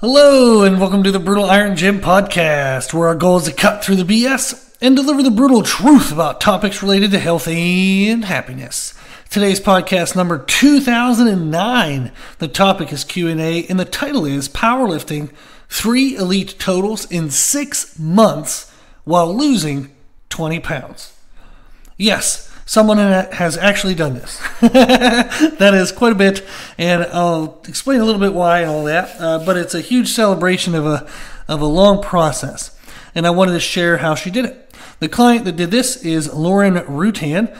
Hello, and welcome to the Brutal Iron Gym podcast, where our goal is to cut through the BS and deliver the brutal truth about topics related to health and happiness. Today's podcast number 2009. The topic is Q&A and the title is Powerlifting: 3 elite totals in 6 months while losing 20 pounds. Yes, someone has actually done this. that is quite a bit, and I'll explain a little bit why and all that. Uh, but it's a huge celebration of a of a long process, and I wanted to share how she did it. The client that did this is Lauren Rutan.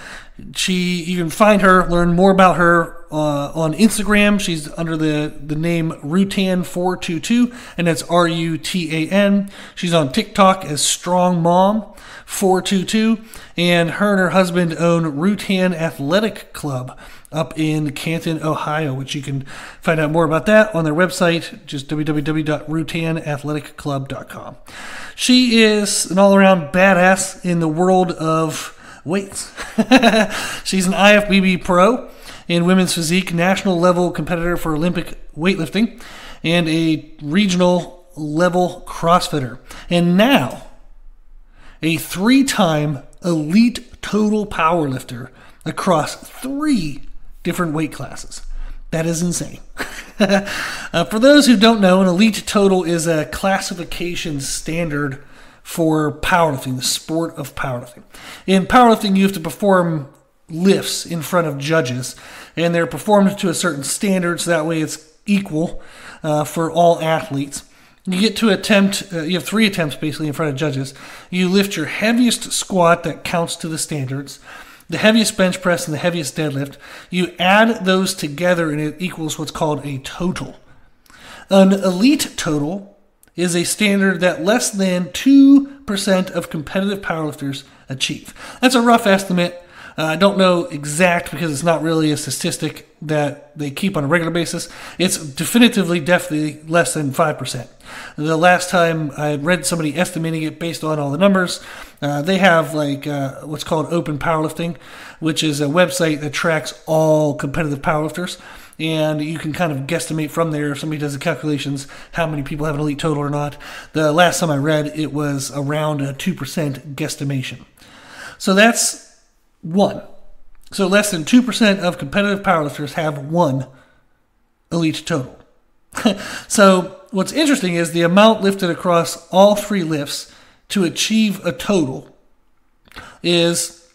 She, you can find her, learn more about her uh, on Instagram. She's under the, the name Rutan422, and that's R U T A N. She's on TikTok as Strong Mom. 422, and her and her husband own Rutan Athletic Club up in Canton, Ohio, which you can find out more about that on their website, just www.rutanathletic.club.com. She is an all around badass in the world of weights. She's an IFBB pro in women's physique, national level competitor for Olympic weightlifting, and a regional level CrossFitter. And now, a three time elite total powerlifter across three different weight classes. That is insane. uh, for those who don't know, an elite total is a classification standard for powerlifting, the sport of powerlifting. In powerlifting, you have to perform lifts in front of judges, and they're performed to a certain standard, so that way it's equal uh, for all athletes. You get to attempt, uh, you have three attempts basically in front of judges. You lift your heaviest squat that counts to the standards, the heaviest bench press, and the heaviest deadlift. You add those together and it equals what's called a total. An elite total is a standard that less than 2% of competitive powerlifters achieve. That's a rough estimate. Uh, I don't know exact because it's not really a statistic that they keep on a regular basis. It's definitively, definitely less than 5%. The last time I read somebody estimating it based on all the numbers, uh, they have like uh, what's called Open Powerlifting, which is a website that tracks all competitive powerlifters. And you can kind of guesstimate from there if somebody does the calculations how many people have an elite total or not. The last time I read, it was around a 2% guesstimation. So that's one. So less than 2% of competitive powerlifters have one elite total. so what's interesting is the amount lifted across all three lifts to achieve a total is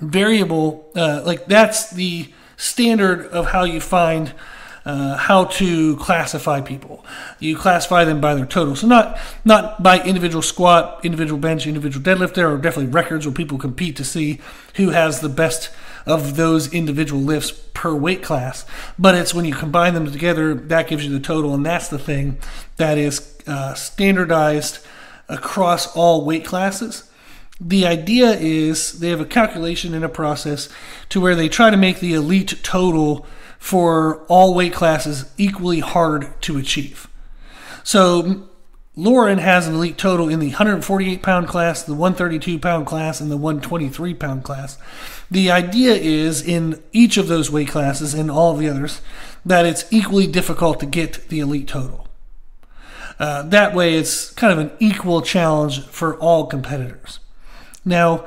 variable. Uh, like that's the standard of how you find uh, how to classify people. You classify them by their total. So not not by individual squat, individual bench, individual deadlift. There are definitely records where people compete to see who has the best of those individual lifts per weight class. But it's when you combine them together that gives you the total, and that's the thing that is uh, standardized across all weight classes. The idea is they have a calculation and a process to where they try to make the elite total for all weight classes equally hard to achieve. So Lauren has an elite total in the 148 pound class, the 132 pound class, and the 123 pound class. The idea is in each of those weight classes and all the others that it's equally difficult to get the elite total. Uh, that way, it's kind of an equal challenge for all competitors. Now,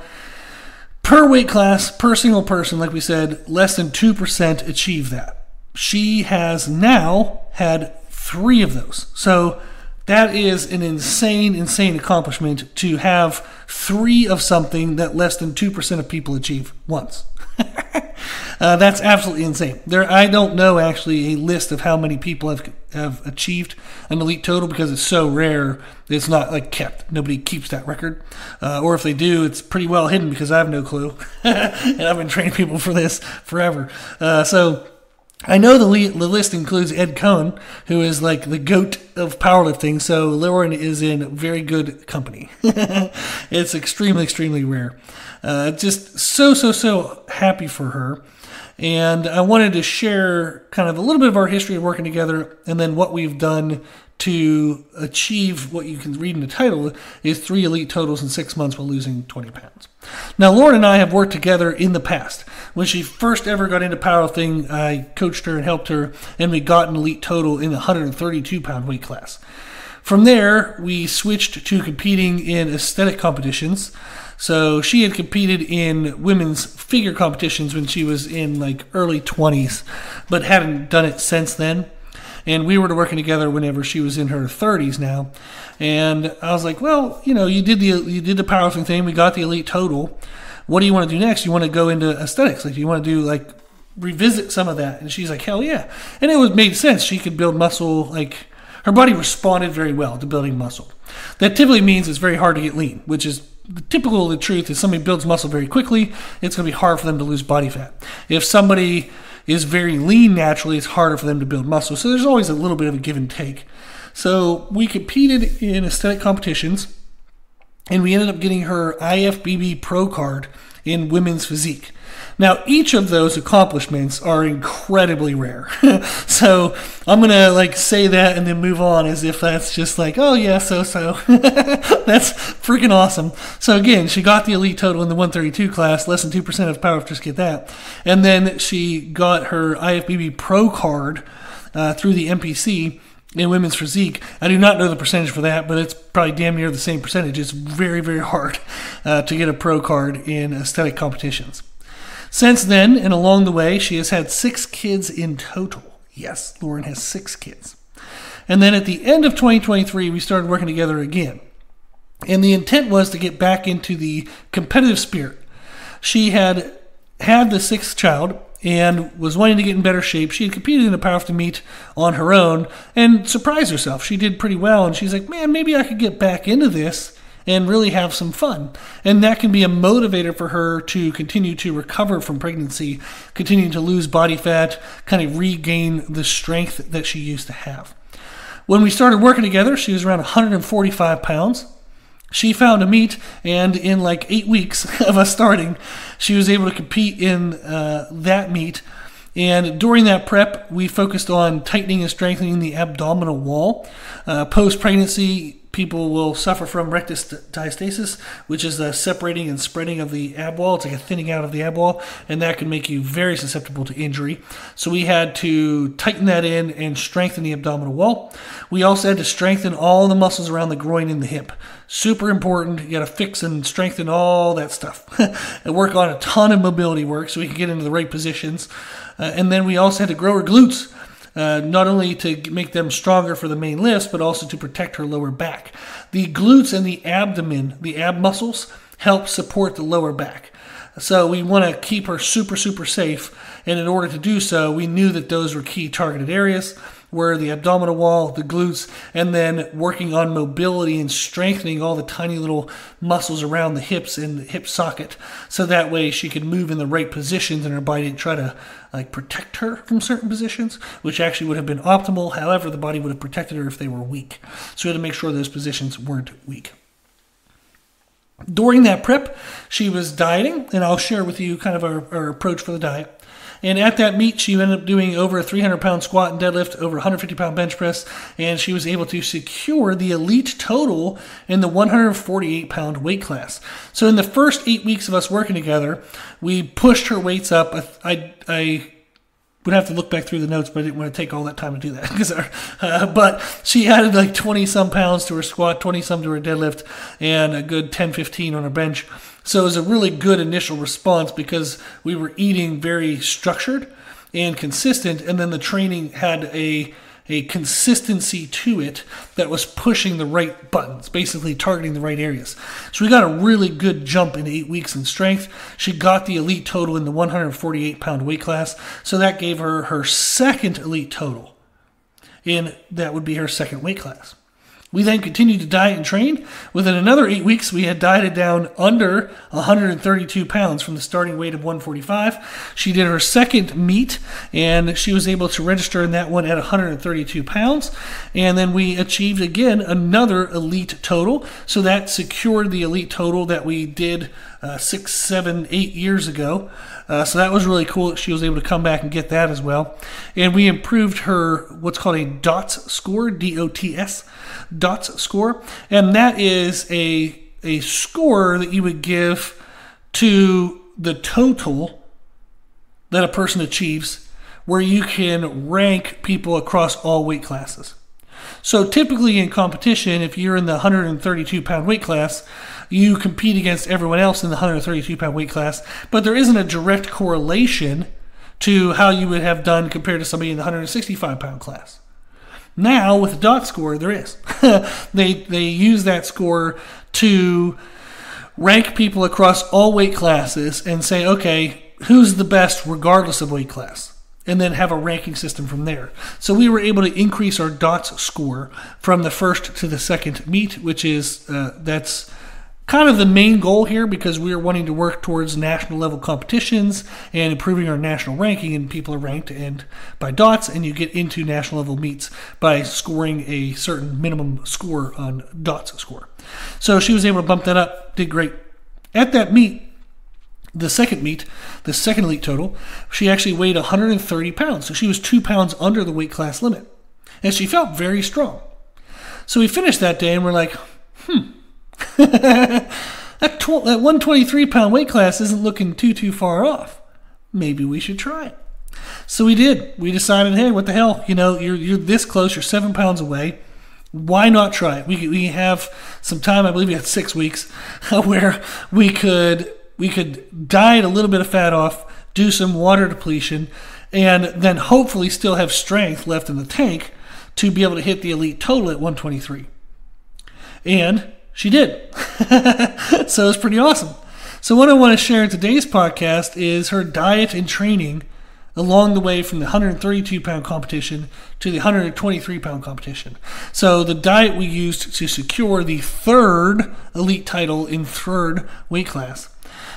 per weight class, per single person, like we said, less than 2% achieve that. She has now had three of those. So, that is an insane, insane accomplishment to have three of something that less than 2% of people achieve once. uh, that's absolutely insane. There, I don't know actually a list of how many people have have achieved an elite total because it's so rare. It's not like kept. Nobody keeps that record, uh, or if they do, it's pretty well hidden because I have no clue. and I've been training people for this forever. Uh, so I know the, the list includes Ed Coan, who is like the goat of powerlifting. So Lauren is in very good company. it's extremely, extremely rare. Uh, just so, so, so happy for her. And I wanted to share kind of a little bit of our history of working together and then what we've done to achieve what you can read in the title is three elite totals in six months while losing 20 pounds. Now, Lauren and I have worked together in the past. When she first ever got into powerlifting, I coached her and helped her, and we got an elite total in the 132 pound weight class. From there, we switched to competing in aesthetic competitions. So she had competed in women's figure competitions when she was in like early 20s, but hadn't done it since then. And we were working together whenever she was in her 30s now. And I was like, well, you know, you did the you did the powerlifting thing. We got the elite total. What do you want to do next? You want to go into aesthetics? Like, you want to do like revisit some of that? And she's like, hell yeah. And it was made sense. She could build muscle like her body responded very well to building muscle. That typically means it's very hard to get lean, which is the typical of the truth. If somebody builds muscle very quickly, it's going to be hard for them to lose body fat. If somebody is very lean naturally, it's harder for them to build muscle. So there's always a little bit of a give and take. So we competed in aesthetic competitions, and we ended up getting her IFBB Pro card in women's physique. Now, each of those accomplishments are incredibly rare. so I'm going to like say that and then move on as if that's just like, oh, yeah, so so. that's freaking awesome. So again, she got the elite total in the 132 class. Less than 2% of powerlifters get that. And then she got her IFBB Pro card uh, through the NPC in women's physique. I do not know the percentage for that, but it's probably damn near the same percentage. It's very, very hard uh, to get a pro card in aesthetic competitions. Since then, and along the way, she has had six kids in total. Yes, Lauren has six kids. And then at the end of 2023, we started working together again. And the intent was to get back into the competitive spirit. She had had the sixth child and was wanting to get in better shape. She had competed in a powerlifting meet on her own and surprised herself. She did pretty well, and she's like, man, maybe I could get back into this and really have some fun. And that can be a motivator for her to continue to recover from pregnancy, continue to lose body fat, kind of regain the strength that she used to have. When we started working together, she was around 145 pounds. She found a meet, and in like eight weeks of us starting, she was able to compete in uh, that meet. And during that prep, we focused on tightening and strengthening the abdominal wall. Uh, Post pregnancy, people will suffer from rectus diastasis, which is the separating and spreading of the ab wall. It's like a thinning out of the ab wall, and that can make you very susceptible to injury. So we had to tighten that in and strengthen the abdominal wall. We also had to strengthen all the muscles around the groin and the hip. Super important. You got to fix and strengthen all that stuff and work on a ton of mobility work so we can get into the right positions. Uh, and then we also had to grow our glutes uh, not only to make them stronger for the main lifts, but also to protect her lower back. The glutes and the abdomen, the ab muscles, help support the lower back. So we want to keep her super, super safe. And in order to do so, we knew that those were key targeted areas where the abdominal wall, the glutes, and then working on mobility and strengthening all the tiny little muscles around the hips and the hip socket. So that way she could move in the right positions and her body didn't try to like protect her from certain positions, which actually would have been optimal. However, the body would have protected her if they were weak. So we had to make sure those positions weren't weak. During that prep, she was dieting, and I'll share with you kind of our, our approach for the diet. And at that meet, she ended up doing over a 300 pound squat and deadlift, over 150 pound bench press, and she was able to secure the elite total in the 148 pound weight class. So in the first eight weeks of us working together, we pushed her weights up. I, I would have to look back through the notes, but I didn't want to take all that time to do that. Uh, but she added like 20 some pounds to her squat, 20 some to her deadlift, and a good 10, 15 on her bench. So it was a really good initial response because we were eating very structured and consistent, and then the training had a a consistency to it that was pushing the right buttons, basically targeting the right areas. So we got a really good jump in eight weeks in strength. She got the elite total in the 148 pound weight class, so that gave her her second elite total. And that would be her second weight class. We then continued to diet and train. Within another eight weeks, we had dieted down under 132 pounds from the starting weight of 145. She did her second meet, and she was able to register in that one at 132 pounds. And then we achieved again another elite total. So that secured the elite total that we did uh, six, seven, eight years ago. Uh, so that was really cool that she was able to come back and get that as well. And we improved her what's called a DOTS score, D O T S, DOTS score. And that is a, a score that you would give to the total that a person achieves where you can rank people across all weight classes. So typically in competition, if you're in the 132 pound weight class, you compete against everyone else in the 132 pound weight class, but there isn't a direct correlation to how you would have done compared to somebody in the 165 pound class. Now with the dot score, there is. they they use that score to rank people across all weight classes and say, okay, who's the best regardless of weight class? And then have a ranking system from there. So we were able to increase our DOTS score from the first to the second meet, which is uh, that's kind of the main goal here because we are wanting to work towards national level competitions and improving our national ranking and people are ranked and by dots and you get into national level meets by scoring a certain minimum score on dots score. So she was able to bump that up did great. At that meet the second meet the second elite total she actually weighed 130 pounds. So she was two pounds under the weight class limit. And she felt very strong. So we finished that day and we're like hmm that, tw- that 123 pound weight class isn't looking too, too far off. Maybe we should try it. So we did. We decided, hey, what the hell? You know, you're, you're this close, you're seven pounds away. Why not try it? We, we have some time, I believe we had six weeks, where we could we could diet a little bit of fat off, do some water depletion, and then hopefully still have strength left in the tank to be able to hit the elite total at 123. And she did. so it's pretty awesome. So, what I want to share in today's podcast is her diet and training along the way from the 132 pound competition to the 123 pound competition. So, the diet we used to secure the third elite title in third weight class.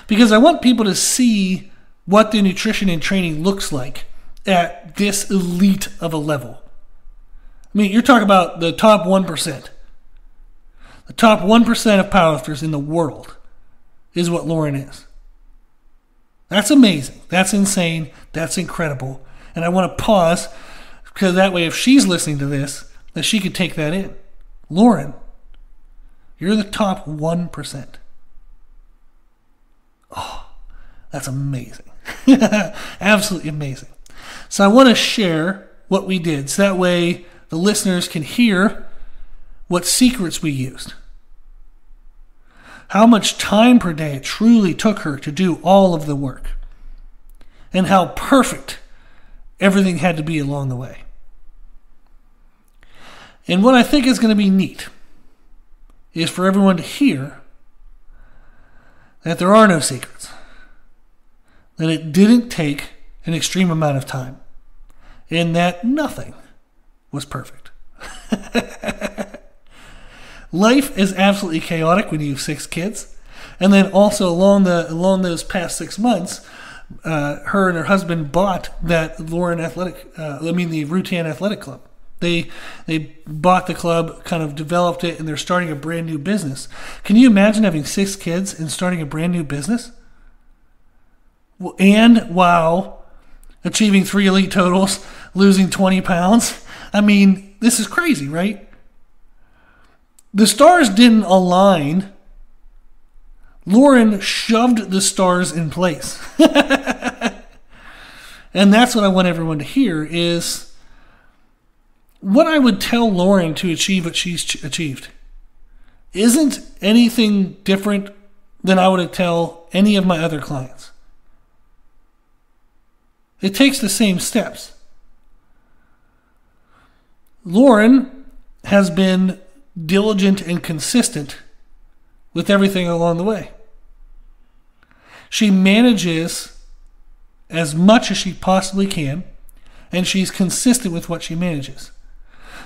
Because I want people to see what the nutrition and training looks like at this elite of a level. I mean, you're talking about the top 1%. The top 1% of powerlifters in the world is what Lauren is. That's amazing. That's insane. That's incredible. And I want to pause because that way, if she's listening to this, that she could take that in. Lauren, you're the top 1%. Oh, that's amazing. Absolutely amazing. So I want to share what we did so that way the listeners can hear what secrets we used how much time per day it truly took her to do all of the work, and how perfect everything had to be along the way. And what I think is going to be neat is for everyone to hear that there are no secrets, that it didn't take an extreme amount of time, and that nothing was perfect. life is absolutely chaotic when you have six kids. And then also along the along those past six months, uh, her and her husband bought that Lauren Athletic, uh, I mean the Rutan Athletic Club. They they bought the club, kind of developed it, and they're starting a brand new business. Can you imagine having six kids and starting a brand new business? And while achieving three elite totals, losing 20 pounds. I mean, this is crazy, right? The stars didn't align. Lauren shoved the stars in place. and that's what I want everyone to hear is what I would tell Lauren to achieve what she's achieved isn't anything different than I would tell any of my other clients. It takes the same steps. Lauren has been diligent and consistent with everything along the way. She manages as much as she possibly can, and she's consistent with what she manages.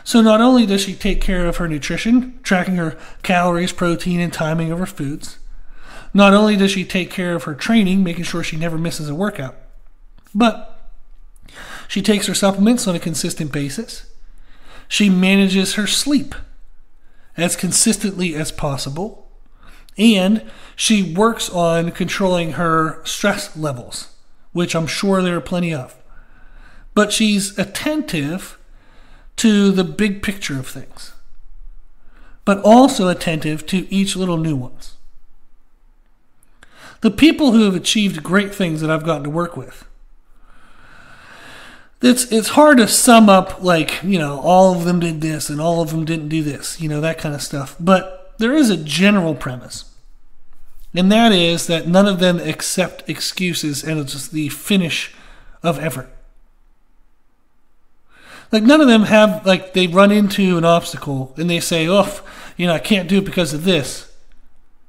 So not only does she take care of her nutrition, tracking her calories, protein, and timing of her foods, not only does she take care of her training, making sure she never misses a workout, but she takes her supplements on a consistent basis. She manages her sleep as consistently as possible. And she works on controlling her stress levels, which I'm sure there are plenty of. But she's attentive to the big picture of things, but also attentive to each little nuance. The people who have achieved great things that I've gotten to work with it's it's hard to sum up like you know all of them did this and all of them didn't do this you know that kind of stuff. But there is a general premise. And that is that none of them accept excuses and it's just the finish of effort. Like none of them have like they run into an obstacle and they say oh you know i can't do it because of this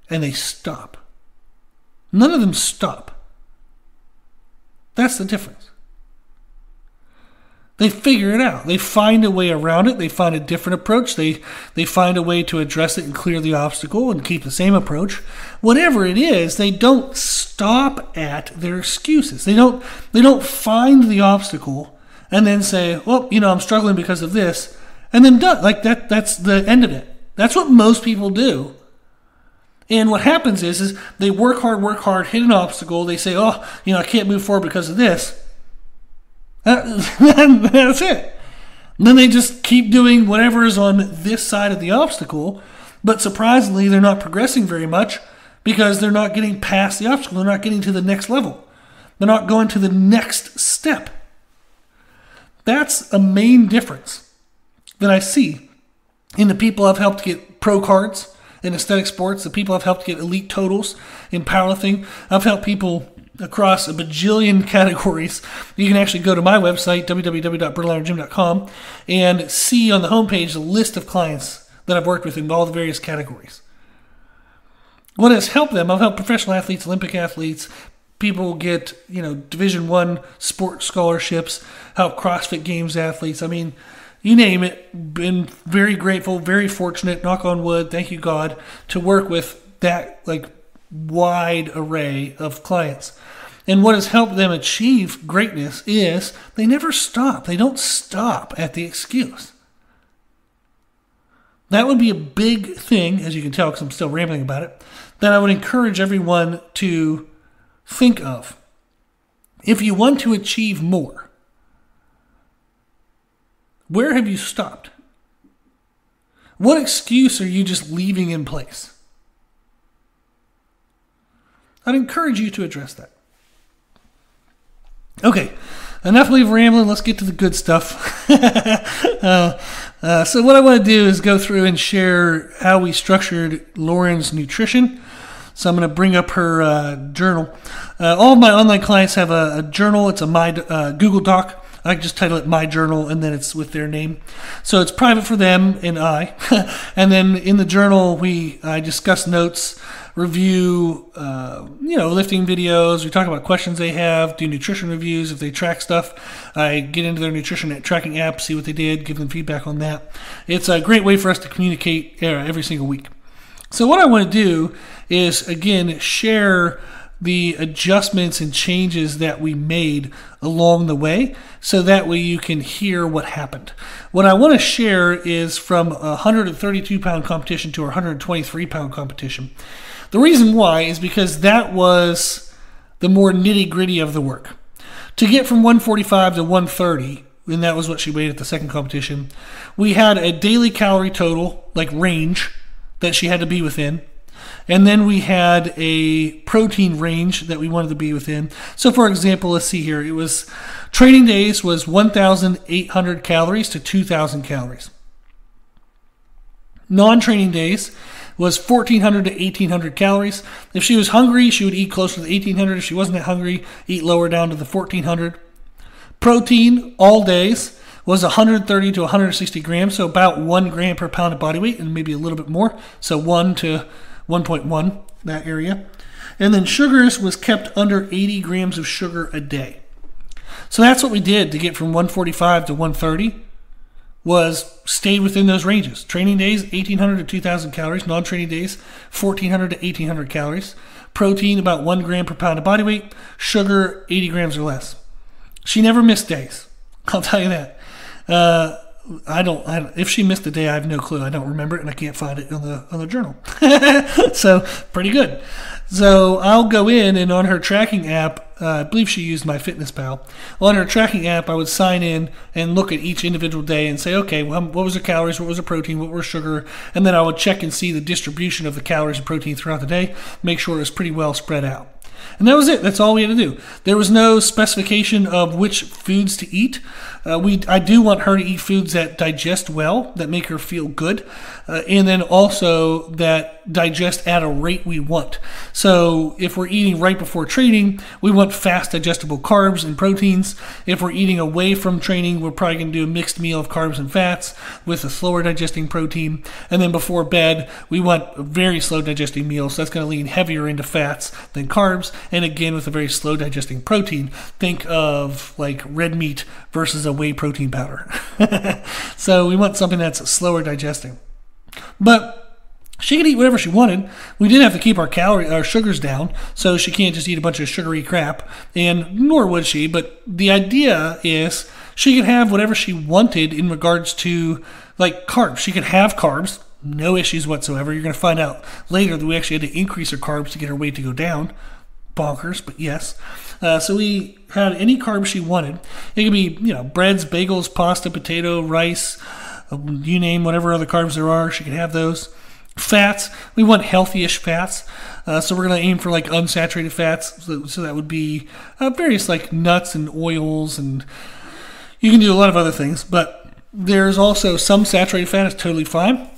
and they stop. None of them stop. That's the difference they figure it out. They find a way around it. They find a different approach. They they find a way to address it and clear the obstacle and keep the same approach. Whatever it is, they don't stop at their excuses. They don't they don't find the obstacle and then say, "Well, you know, I'm struggling because of this," and then done. Like that that's the end of it. That's what most people do. And what happens is is they work hard, work hard, hit an obstacle, they say, "Oh, you know, I can't move forward because of this." That's it. Then they just keep doing whatever is on this side of the obstacle, but surprisingly, they're not progressing very much because they're not getting past the obstacle. They're not getting to the next level. They're not going to the next step. That's a main difference that I see in the people I've helped get pro cards in aesthetic sports, the people I've helped get elite totals in powerlifting. I've helped people across a bajillion categories. You can actually go to my website, www.brutalirongym.com, and see on the homepage the list of clients that I've worked with in all the various categories. What has helped them, I've helped professional athletes, Olympic athletes, people get, you know, Division One sports scholarships, help CrossFit Games athletes. I mean, you name it. Been very grateful, very fortunate, knock on wood, thank you God, to work with that like wide array of clients. And what has helped them achieve greatness is they never stop. They don't stop at the excuse. That would be a big thing, as you can tell because I'm still rambling about it, that I would encourage everyone to think of. If you want to achieve more, where have you stopped? What excuse are you just leaving in place? I'd encourage you to address that. Okay, enough leave rambling. Let's get to the good stuff. uh, uh, so, what I want to do is go through and share how we structured Lauren's nutrition. So, I'm going to bring up her uh, journal. Uh, all of my online clients have a, a journal. It's a my uh, Google Doc. I just title it My Journal, and then it's with their name. So it's private for them and I. and then in the journal, we I discuss notes review, uh, you know, lifting videos. We talk about questions they have, do nutrition reviews if they track stuff. I get into their nutrition tracking app, see what they did, give them feedback on that. It's a great way for us to communicate uh, every single week. So, what I want to do is, again, share the adjustments and changes that we made along the way so that way you can hear what happened. What I want to share is from a 132 pound competition to a 123 pound competition. The reason why is because that was the more nitty gritty of the work. To get from 145 to 130, and that was what she weighed at the second competition, we had a daily calorie total, like range, that she had to be within. And then we had a protein range that we wanted to be within. So, for example, let's see here. It was training days was 1,800 calories to 2,000 calories. Non training days was 1400 to 1800 calories. If she was hungry, she would eat closer to the 1800. If she wasn't that hungry, eat lower down to the 1400. Protein all days was 130 to 160 grams, so about one gram per pound of body weight, and maybe a little bit more, so 1 to 1.1, that area. And then sugars was kept under 80 grams of sugar a day. So that's what we did to get from 145 to 130 was stayed within those ranges. Training days, 1,800 to 2,000 calories. Non-training days, 1,400 to 1,800 calories. Protein, about one gram per pound of body weight. Sugar, 80 grams or less. She never missed days. I'll tell you that. Uh, I don't, I don't, If she missed a day, I have no clue. I don't remember it, and I can't find it on the on the journal. so pretty good. So I'll go in and on her tracking app, uh, I believe she used MyFitnessPal. Well, on her tracking app, I would sign in and look at each individual day and say, okay, well, what was the calories, what was the protein, what was sugar, and then I would check and see the distribution of the calories and protein throughout the day, make sure it was pretty well spread out. And that was it. That's all we had to do. There was no specification of which foods to eat. Uh, we I do want her to eat foods that digest well, that make her feel good, uh, and then also that digest at a rate we want. So if we're eating right before training, we want fast digestible carbs and proteins. If we're eating away from training, we're probably going to do a mixed meal of carbs and fats with a slower digesting protein. And then before bed, we want a very slow digesting meal, so that's going to lean heavier into fats than carbs, and again with a very slow digesting protein. Think of like red meat versus a whey protein powder. so we want something that's slower digesting. But she could eat whatever she wanted. We did have to keep our calorie, our sugars down, so she can't just eat a bunch of sugary crap, and nor would she. But the idea is she could have whatever she wanted in regards to like carbs. She could have carbs, no issues whatsoever. You're going to find out later that we actually had to increase her carbs to get her weight to go down. Bonkers, but yes. Uh, so we had any carbs she wanted. It could be, you know, breads, bagels, pasta, potato, rice, you name whatever other carbs there are. She could have those. Fats, we want healthy-ish fats. Uh, so we're going to aim for like unsaturated fats. So, so that would be uh, various like nuts and oils, and you can do a lot of other things. But there's also some saturated fat is totally fine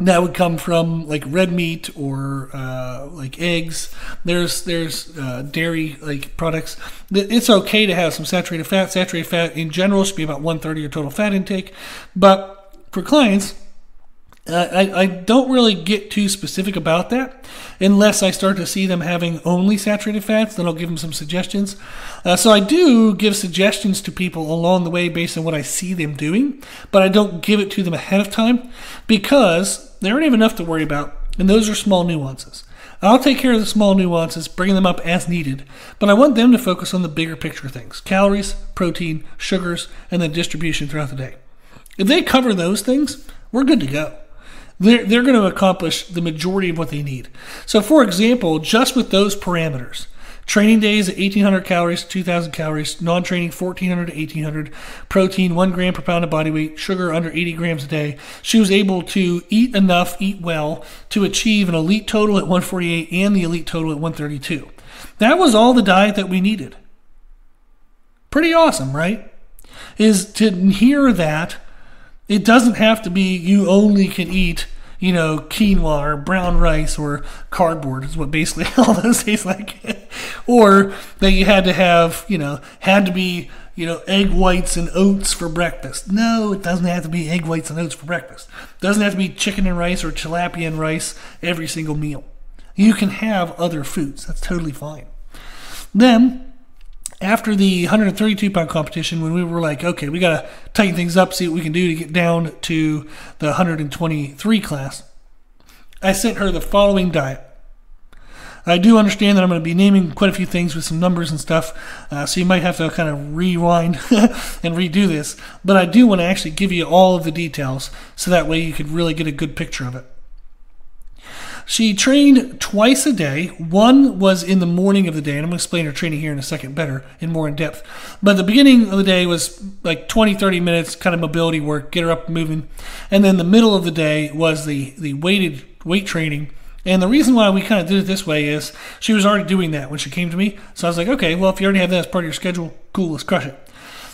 that would come from like red meat or uh, like eggs. There's there's uh, dairy like products. It's okay to have some saturated fat. Saturated fat in general should be about one third of your total fat intake, but for clients. I, I don't really get too specific about that unless I start to see them having only saturated fats. Then I'll give them some suggestions. Uh, so I do give suggestions to people along the way based on what I see them doing, but I don't give it to them ahead of time because they already have enough to worry about, and those are small nuances. I'll take care of the small nuances, bringing them up as needed, but I want them to focus on the bigger picture things calories, protein, sugars, and then distribution throughout the day. If they cover those things, we're good to go. They're, they're going to accomplish the majority of what they need. So, for example, just with those parameters, Training days at 1800 calories, 2000 calories. Non training 1400 to 1800. Protein 1 gram per pound of body weight. Sugar under 80 grams a day. She was able to eat enough, eat well, to achieve an elite total at 148 and the elite total at 132. That was all the diet that we needed. Pretty awesome, right? Is to hear that it doesn't have to be you only can eat you know, quinoa or brown rice or cardboard is what basically all those taste like. or that you had to have, you know, had to be, you know, egg whites and oats for breakfast. No, it doesn't have to be egg whites and oats for breakfast. It doesn't have to be chicken and rice or tilapia and rice every single meal. You can have other foods. That's totally fine. Then after the 132 pound competition, when we were like, okay, we got to tighten things up, see what we can do to get down to the 123 class, I sent her the following diet. I do understand that I'm going to be naming quite a few things with some numbers and stuff, uh, so you might have to kind of rewind and redo this. But I do want to actually give you all of the details so that way you could really get a good picture of it. She trained twice a day. One was in the morning of the day, and I'm going to explain her training here in a second better and more in depth. But the beginning of the day was like 20, 30 minutes, kind of mobility work, get her up and moving. And then the middle of the day was the, the weighted weight training. And the reason why we kind of did it this way is she was already doing that when she came to me. So I was like, okay, well, if you already have that as part of your schedule, cool, let's crush it.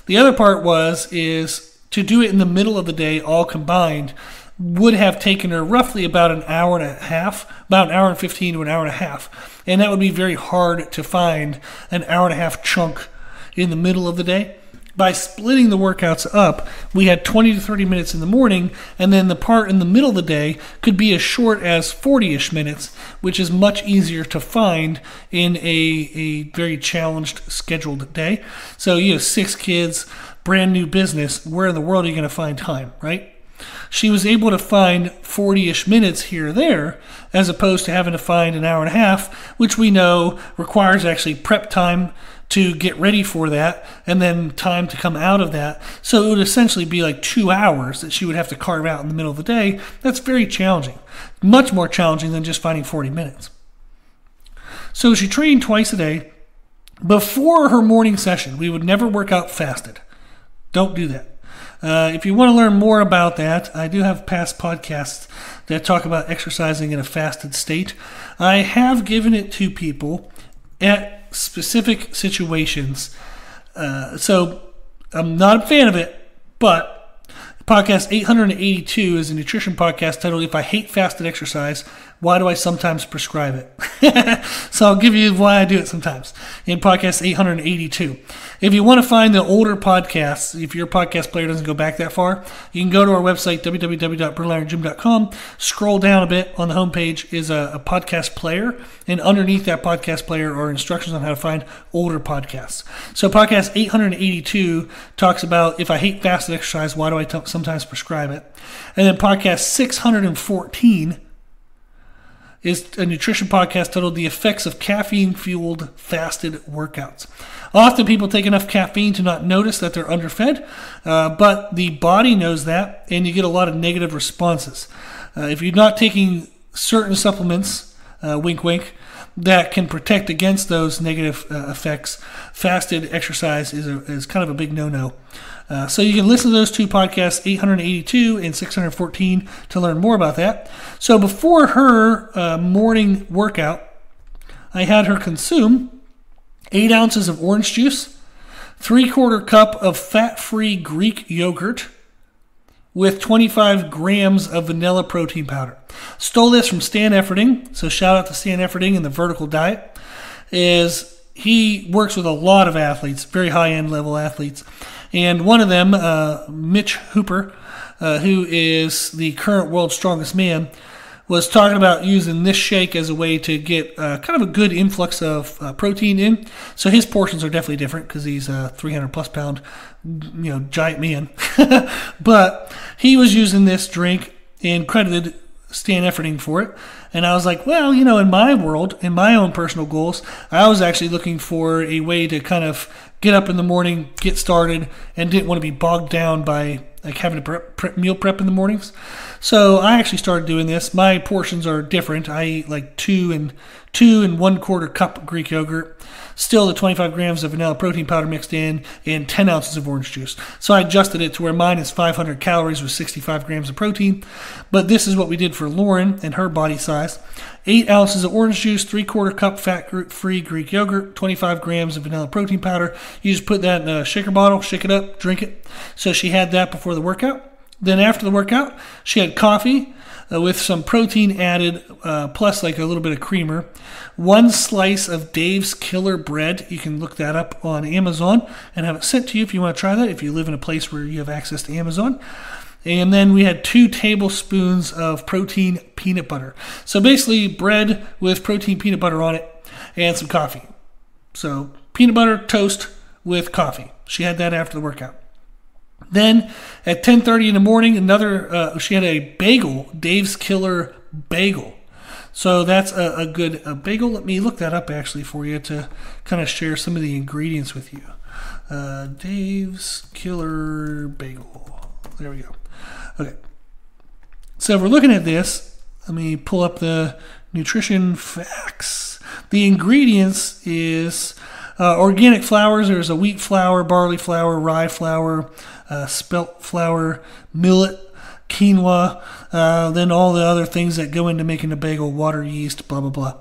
The other part was is to do it in the middle of the day, all combined would have taken her roughly about an hour and a half, about an hour and 15 to an hour and a half. And that would be very hard to find an hour and a half chunk in the middle of the day. By splitting the workouts up, we had 20 to 30 minutes in the morning, and then the part in the middle of the day could be as short as 40 ish minutes, which is much easier to find in a, a very challenged scheduled day. So you have six kids, brand new business. Where in the world are you going to find time, right? She was able to find 40 ish minutes here or there, as opposed to having to find an hour and a half, which we know requires actually prep time to get ready for that and then time to come out of that. So it would essentially be like two hours that she would have to carve out in the middle of the day. That's very challenging, much more challenging than just finding 40 minutes. So she trained twice a day. Before her morning session, we would never work out fasted. Don't do that. Uh, if you want to learn more about that, I do have past podcasts that talk about exercising in a fasted state. I have given it to people at specific situations. Uh, so I'm not a fan of it, but podcast 882 is a nutrition podcast titled If I Hate Fasted Exercise, Why Do I Sometimes Prescribe It? so I'll give you why I do it sometimes in podcast 882. If you want to find the older podcasts, if your podcast player doesn't go back that far, you can go to our website, www.brutalirongym.com, scroll down a bit. On the homepage is a, a podcast player, and underneath that podcast player are instructions on how to find older podcasts. So podcast 882 talks about if I hate fasted exercise, why do I t- sometimes prescribe it. And then podcast 614 is a nutrition podcast titled The Effects of Caffeine Fueled Fasted Workouts. Often people take enough caffeine to not notice that they're underfed, uh, but the body knows that, and you get a lot of negative responses. Uh, if you're not taking certain supplements, uh, wink wink, that can protect against those negative uh, effects, fasted exercise is, a, is kind of a big no no. Uh, so you can listen to those two podcasts, 882 and 614, to learn more about that. So before her uh, morning workout, I had her consume eight ounces of orange juice, three quarter cup of fat free Greek yogurt with 25 grams of vanilla protein powder. Stole this from Stan Efferding, so shout out to Stan Efferding and the Vertical Diet. Is he works with a lot of athletes, very high end level athletes, and one of them, uh, Mitch Hooper, uh, who is the current world's strongest man, was talking about using this shake as a way to get uh, kind of a good influx of uh, protein in. So his portions are definitely different because he's a 300 plus pound, you know, giant man. but he was using this drink and credited Stan Efferding for it. And I was like, well, you know, in my world, in my own personal goals, I was actually looking for a way to kind of get up in the morning, get started, and didn't want to be bogged down by like having to prep, prep, meal prep in the mornings. So I actually started doing this. My portions are different. I eat like two and two and one quarter cup Greek yogurt, still the 25 grams of vanilla protein powder mixed in, and 10 ounces of orange juice. So I adjusted it to where mine is 500 calories with 65 grams of protein. But this is what we did for Lauren and her body size. 8 ounces of orange juice, 3 quarter cup fat free Greek yogurt, 25 grams of vanilla protein powder. You just put that in a shaker bottle, shake it up, drink it. So she had that before the workout. Then after the workout, she had coffee, uh, with some protein added, uh, plus like a little bit of creamer. One slice of Dave's Killer Bread. You can look that up on Amazon and have it sent to you if you want to try that, if you live in a place where you have access to Amazon. And then we had two tablespoons of protein peanut butter. So basically, bread with protein peanut butter on it and some coffee. So peanut butter toast with coffee. She had that after the workout. Then at 10:30 in the morning, another uh, she had a bagel, Dave's Killer Bagel. So that's a, a good a bagel. Let me look that up actually for you to kind of share some of the ingredients with you. Uh, Dave's Killer Bagel. There we go. Okay. So if we're looking at this, let me pull up the nutrition facts. The ingredients is uh, organic flours. There's a wheat flour, barley flour, rye flour, uh, spelt flour, millet, quinoa, uh, then all the other things that go into making a bagel, water, yeast, blah, blah, blah.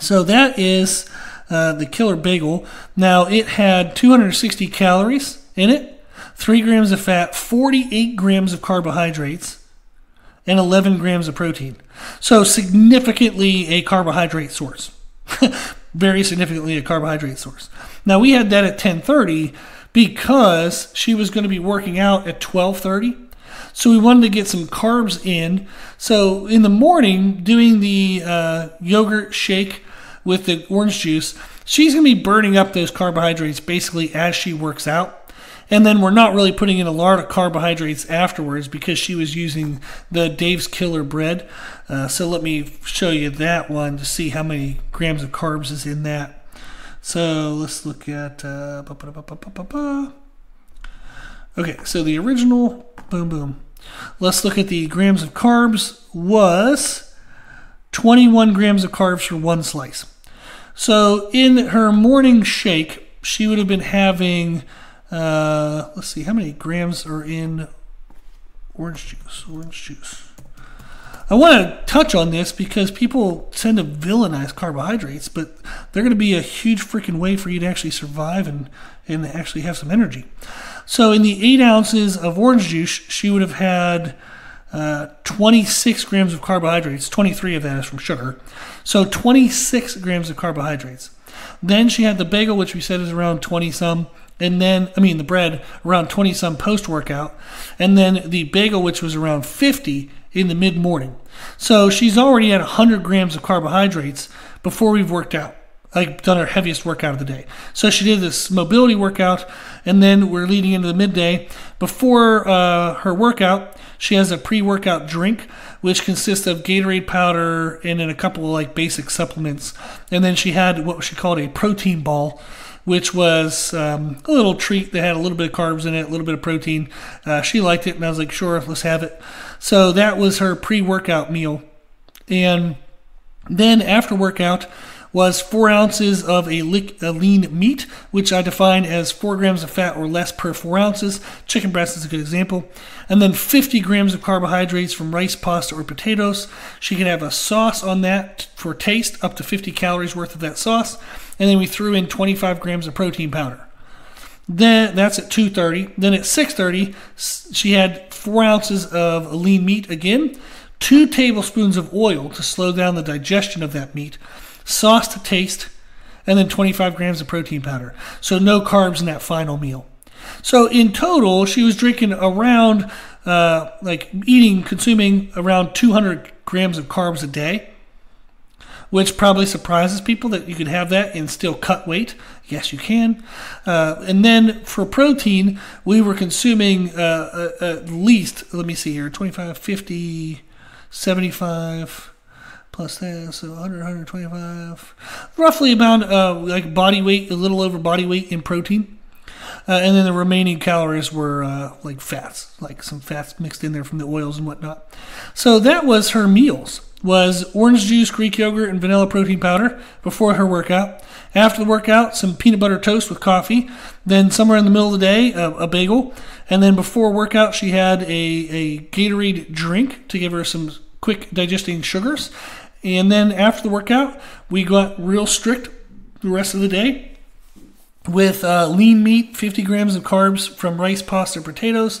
So that is uh, the killer bagel. Now, it had 260 calories in it, 3 grams of fat, 48 grams of carbohydrates, and 11 grams of protein. So, significantly a carbohydrate source. Very significantly a carbohydrate source. Now, we had that at 1030 because she was going to be working out at 12:30. So we wanted to get some carbs in. So in the morning, doing the uh, yogurt shake with the orange juice, she's going to be burning up those carbohydrates basically as she works out. And then we're not really putting in a lot of carbohydrates afterwards because she was using the Dave's Killer bread. Uh, so let me show you that one to see how many grams of carbs is in that. So let's look at. Uh, okay, so the original, boom, boom. Let's look at the grams of carbs was 21 grams of carbs for one slice. So in her morning shake, she would have been having, uh, let's see, how many grams are in orange juice? Orange juice. I want to touch on this because people tend to villainize carbohydrates, but they're going to be a huge freaking way for you to actually survive and, and actually have some energy. So, in the eight ounces of orange juice, she would have had uh, 26 grams of carbohydrates. 23 of that is from sugar. So, 26 grams of carbohydrates. Then she had the bagel, which we said is around 20 some and then I mean the bread around 20 some post workout, and then the bagel which was around 50 in the mid morning. So she's already at 100 grams of carbohydrates before we've worked out, like done our heaviest workout of the day. So she did this mobility workout, and then we're leading into the midday. Before uh, her workout, she has a pre workout drink, which consists of Gatorade powder and then a couple of like basic supplements. And then she had what she called a protein ball which was um, a little treat that had a little bit of carbs in it, a little bit of protein. Uh, she liked it, and I was like, sure, let's have it. So that was her pre workout meal. And then after workout, was four ounces of a, a, lean meat, which I define as four grams of fat or less per four ounces. Chicken breast is a good example. And then 50 grams of carbohydrates from rice, pasta, or potatoes. She can have a sauce on that for taste, up to 50 calories worth of that sauce. And then we threw in 25 grams of protein powder. Then that's at 2:30. Then at 6:30, she had four ounces of lean meat again, two tablespoons of oil to slow down the digestion of that meat, sauce to taste, and then 25 grams of protein powder. So no carbs in that final meal. So in total, she was drinking around, uh, like eating, consuming around 200 grams of carbs a day, which probably surprises people that you could have that and still cut weight. Yes, you can. Uh, and then for protein, we were consuming uh, at least, let me see here, 25, 50, 75 plus that, so 100, 125, roughly about uh, like body weight, a little over body weight in protein. Uh, and then the remaining calories were uh, like fats, like some fats mixed in there from the oils and whatnot. So that was her meals. Was orange juice, Greek yogurt, and vanilla protein powder before her workout. After the workout, some peanut butter toast with coffee. Then somewhere in the middle of the day, a, a bagel. And then before workout, she had a, a Gatorade drink to give her some quick digesting sugars. And then after the workout, we got real strict the rest of the day with uh, lean meat, 50 grams of carbs from rice, pasta, potatoes.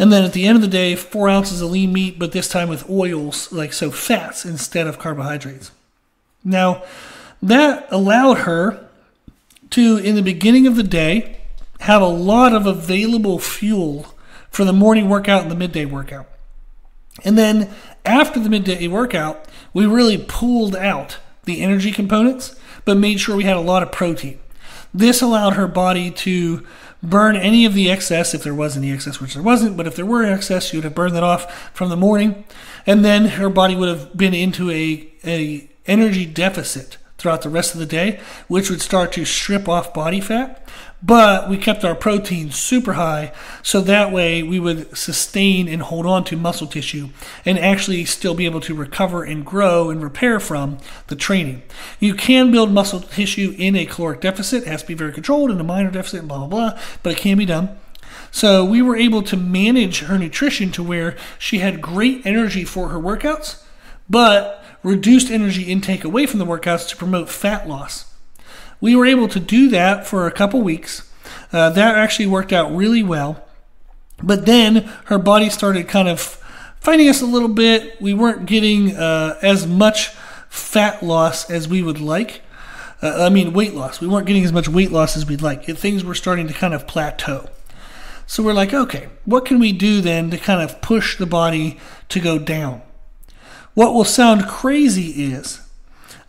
And then at the end of the day, four ounces of lean meat, but this time with oils, like so fats instead of carbohydrates. Now, that allowed her to, in the beginning of the day, have a lot of available fuel for the morning workout and the midday workout. And then after the midday workout, we really pulled out the energy components, but made sure we had a lot of protein. This allowed her body to burn any of the excess, if there was any excess, which there wasn't, but if there were excess, you would have burned that off from the morning, and then her body would have been into a, a energy deficit throughout the rest of the day, which would start to strip off body fat but we kept our protein super high so that way we would sustain and hold on to muscle tissue and actually still be able to recover and grow and repair from the training. You can build muscle tissue in a caloric deficit, it has to be very controlled in a minor deficit, blah, blah, blah, but it can be done. So we were able to manage her nutrition to where she had great energy for her workouts, but reduced energy intake away from the workouts to promote fat loss. We were able to do that for a couple weeks. Uh, that actually worked out really well. But then her body started kind of fighting us a little bit. We weren't getting uh, as much fat loss as we would like. Uh, I mean, weight loss. We weren't getting as much weight loss as we'd like. Things were starting to kind of plateau. So we're like, okay, what can we do then to kind of push the body to go down? What will sound crazy is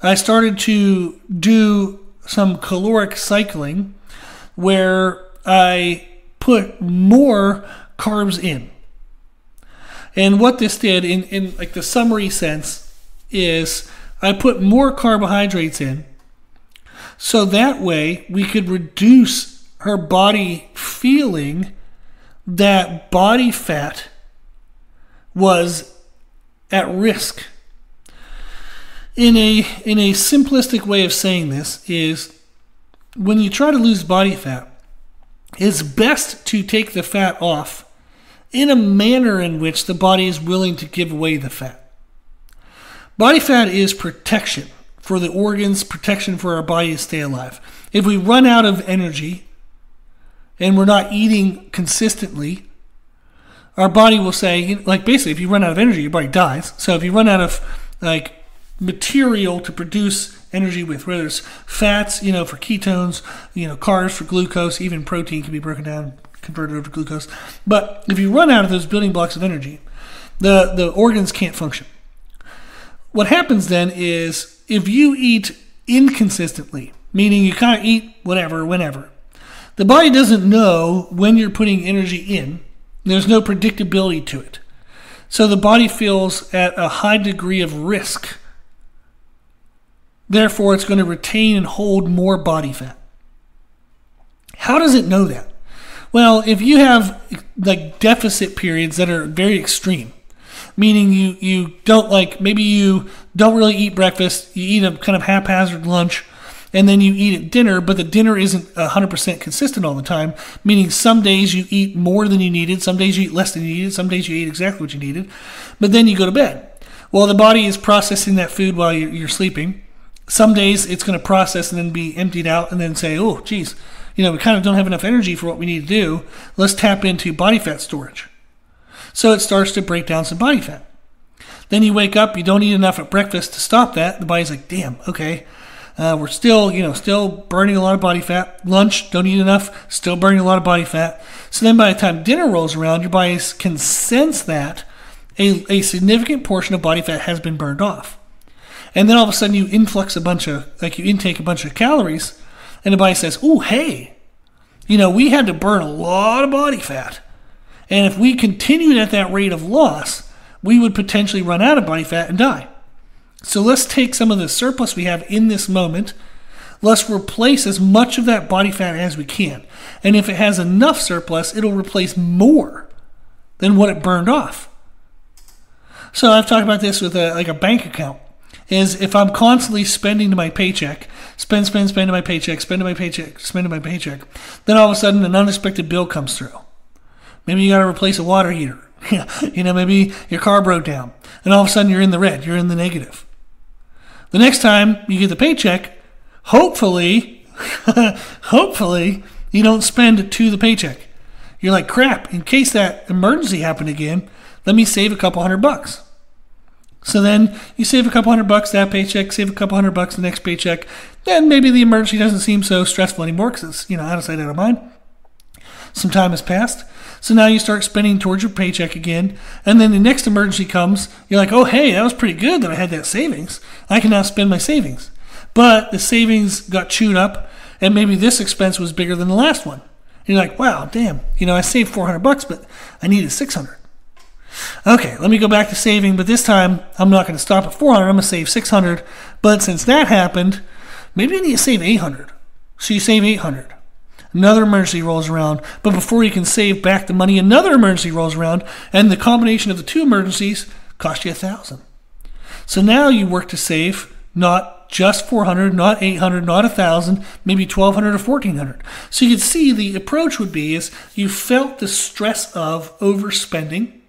I started to do some caloric cycling where I put more carbs in. And what this did in, in like the summary sense is I put more carbohydrates in so that way we could reduce her body feeling that body fat was at risk in a in a simplistic way of saying this is when you try to lose body fat, it's best to take the fat off in a manner in which the body is willing to give away the fat. Body fat is protection for the organs, protection for our body to stay alive. If we run out of energy and we're not eating consistently, our body will say, like basically, if you run out of energy, your body dies. So if you run out of like material to produce energy with, whether it's fats, you know, for ketones, you know, carbs for glucose, even protein can be broken down, converted over to glucose. But if you run out of those building blocks of energy, the, the organs can't function. What happens then is if you eat inconsistently, meaning you kind of eat whatever, whenever, the body doesn't know when you're putting energy in. There's no predictability to it. So the body feels at a high degree of risk Therefore, it's going to retain and hold more body fat. How does it know that? Well, if you have like deficit periods that are very extreme, meaning you, you don't like, maybe you don't really eat breakfast, you eat a kind of haphazard lunch, and then you eat at dinner, but the dinner isn't 100% consistent all the time, meaning some days you eat more than you needed, some days you eat less than you needed, some days you eat exactly what you needed, but then you go to bed. Well, the body is processing that food while you're, you're sleeping some days it's going to process and then be emptied out and then say, oh, geez, you know, we kind of don't have enough energy for what we need to do. Let's tap into body fat storage. So it starts to break down some body fat. Then you wake up, you don't eat enough at breakfast to stop that. The body's like, damn, okay. Uh, we're still, you know, still burning a lot of body fat. Lunch, don't eat enough, still burning a lot of body fat. So then by the time dinner rolls around, your body can sense that a, a significant portion of body fat has been burned off and then all of a sudden you influx a bunch of like you intake a bunch of calories and the body says oh hey you know we had to burn a lot of body fat. And if we continued at that rate of loss we would potentially run out of body fat and die. So let's take some of the surplus we have in this moment. Let's replace as much of that body fat as we can. And if it has enough surplus it'll replace more than what it burned off. So i've talked about this with a, like a bank account is if I'm constantly spending to my paycheck, spend, spend, spend to my paycheck, spend to my paycheck, spend to my paycheck, then all of a sudden an unexpected bill comes through. Maybe you got to replace a water heater. you know, maybe your car broke down, and all of a sudden you're in the red, you're in the negative. The next time you get the paycheck, hopefully, hopefully you don't spend to the paycheck. You're like, crap, in case that emergency happened again, let me save a couple hundred bucks. So then you save a couple hundred bucks that paycheck, save a couple hundred bucks the next paycheck. Then maybe the emergency doesn't seem so stressful anymore because it's, you know, out of sight, out of mind. Some time has passed. So now you start spending towards your paycheck again. And then the next emergency comes. You're like, oh, hey, that was pretty good that I had that savings. I can now spend my savings. But the savings got chewed up, and maybe this expense was bigger than the last one. And you're like, wow, damn, you know, I saved 400 bucks, but I needed 600. Okay, let me go back to saving, but this time I'm not going to stop at 400. I'm going to save 600. But since that happened, maybe I need to save 800. So you save 800. Another emergency rolls around, but before you can save back the money, another emergency rolls around, and the combination of the two emergencies cost you a thousand. So now you work to save not just 400, not 800, not a 1000, maybe 1200 or 1400. So you can see the approach would be is you felt the stress of overspending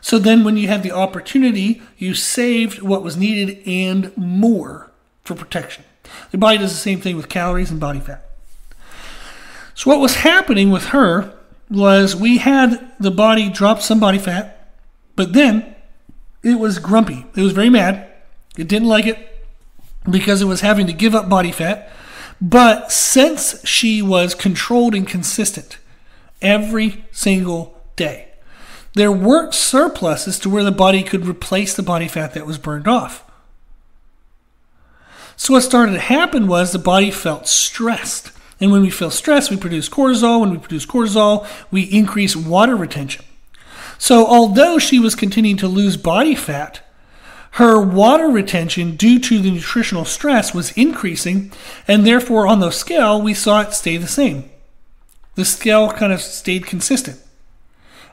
so then, when you had the opportunity, you saved what was needed and more for protection. The body does the same thing with calories and body fat. So, what was happening with her was we had the body drop some body fat, but then it was grumpy. It was very mad. It didn't like it because it was having to give up body fat. But since she was controlled and consistent every single day, there weren't surpluses to where the body could replace the body fat that was burned off. So, what started to happen was the body felt stressed. And when we feel stressed, we produce cortisol. When we produce cortisol, we increase water retention. So, although she was continuing to lose body fat, her water retention due to the nutritional stress was increasing, and therefore on the scale, we saw it stay the same. The scale kind of stayed consistent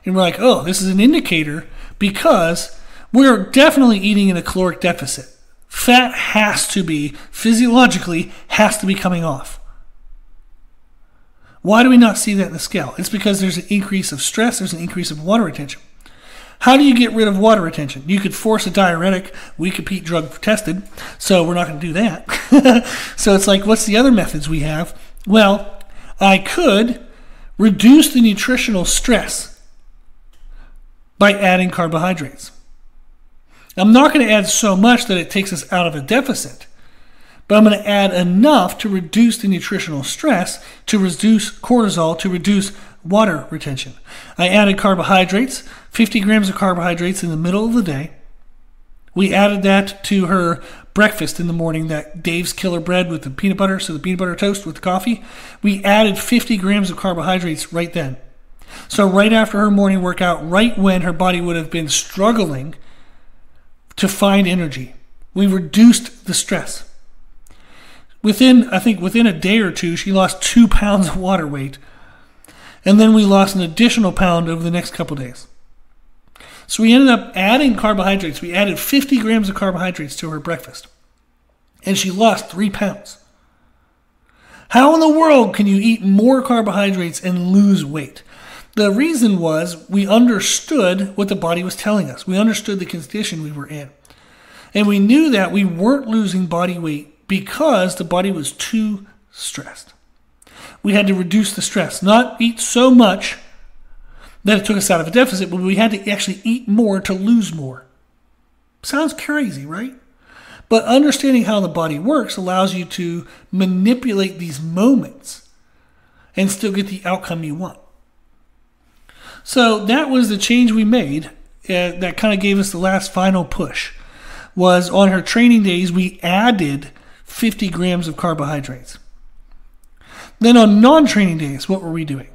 and we're like, oh, this is an indicator because we're definitely eating in a caloric deficit. Fat has to be, physiologically, has to be coming off. Why do we not see that in the scale? It's because there's an increase of stress, there's an increase of water retention. How do you get rid of water retention? You could force a diuretic. We compete drug tested, so we're not going to do that. so it's like, what's the other methods we have? Well, I could reduce the nutritional stress by adding carbohydrates. I'm not going to add so much that it takes us out of a deficit, but I'm going to add enough to reduce the nutritional stress, to reduce cortisol, to reduce water retention. I added carbohydrates, 50 grams of carbohydrates in the middle of the day. We added that to her breakfast in the morning, that Dave's Killer bread with the peanut butter, so the peanut butter toast with the coffee. We added 50 grams of carbohydrates right then. So, right after her morning workout, right when her body would have been struggling to find energy, we reduced the stress. Within, I think, within a day or two, she lost two pounds of water weight and then we lost an additional pound over the next couple days. So we ended up adding carbohydrates. We added 50 grams of carbohydrates to her breakfast. And she lost three pounds. How in the world can you eat more carbohydrates and lose weight? The reason was we understood what the body was telling us. We understood the condition we were in. And we knew that we weren't losing body weight because the body was too stressed we had to reduce the stress, not eat so much that it took us out of a deficit, but we had to actually eat more to lose more. Sounds crazy, right? But understanding how the body works allows you to manipulate these moments and still get the outcome you want. So that was the change we made uh, that kind of gave us the last final push. Was on her training days we added 50 grams of carbohydrates. Then on non training days, what were we doing?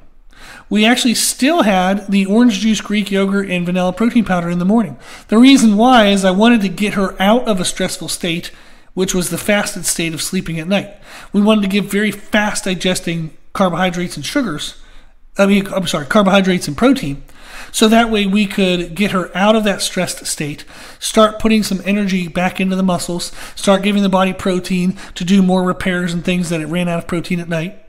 We actually still had the orange juice, Greek yogurt, and vanilla protein powder in the morning. The reason why is I wanted to get her out of a stressful state, which was the fasted state of sleeping at night. We wanted to give very fast digesting carbohydrates and sugars. I mean, I'm sorry, carbohydrates and protein. So that way we could get her out of that stressed state, start putting some energy back into the muscles, start giving the body protein to do more repairs and things that it ran out of protein at night.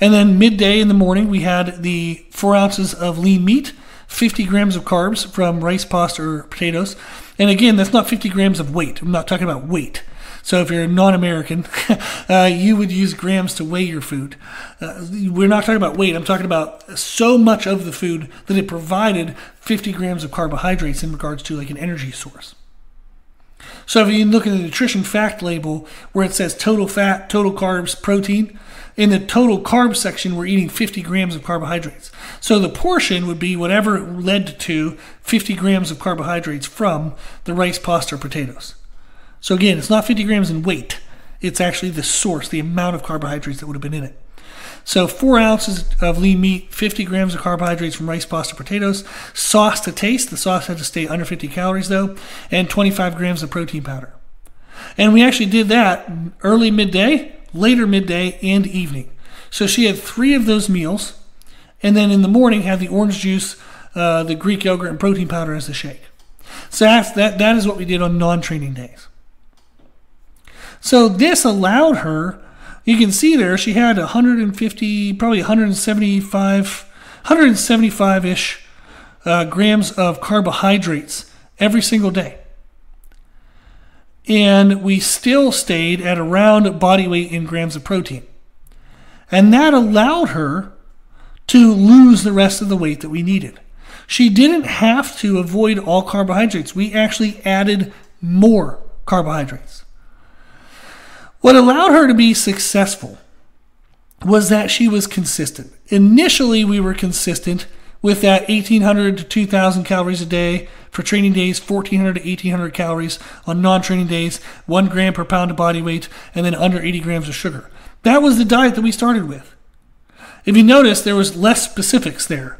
And then midday in the morning, we had the four ounces of lean meat, 50 grams of carbs from rice, pasta, or potatoes. And again, that's not 50 grams of weight. I'm not talking about weight. So if you're non-American, uh, you would use grams to weigh your food. Uh, we're not talking about weight. I'm talking about so much of the food that it provided 50 grams of carbohydrates in regards to like an energy source. So if you look at the nutrition fact label where it says total fat, total carbs, protein, in the total carb section, we're eating 50 grams of carbohydrates. So the portion would be whatever led to 50 grams of carbohydrates from the rice, pasta, or potatoes. So again, it's not 50 grams in weight. It's actually the source, the amount of carbohydrates that would have been in it. So four ounces of lean meat, 50 grams of carbohydrates from rice, pasta, potatoes, sauce to taste. The sauce had to stay under 50 calories though, and 25 grams of protein powder. And we actually did that early midday later midday, and evening. So she had three of those meals, and then in the morning had the orange juice, uh, the Greek yogurt, and protein powder as the shake. So that's, that, that is what we did on non training days. So this allowed her, you can see there, she had 150, probably 175, 175 ish uh, grams of carbohydrates every single day and we still stayed at around body weight in grams of protein. And that allowed her to lose the rest of the weight that we needed. She didn't have to avoid all carbohydrates. We actually added more carbohydrates. What allowed her to be successful was that she was consistent. Initially, we were consistent with that 1800 to 2000 calories a day for training days, 1400 to 1800 calories on non training days, one gram per pound of body weight, and then under 80 grams of sugar. That was the diet that we started with. If you notice, there was less specifics there.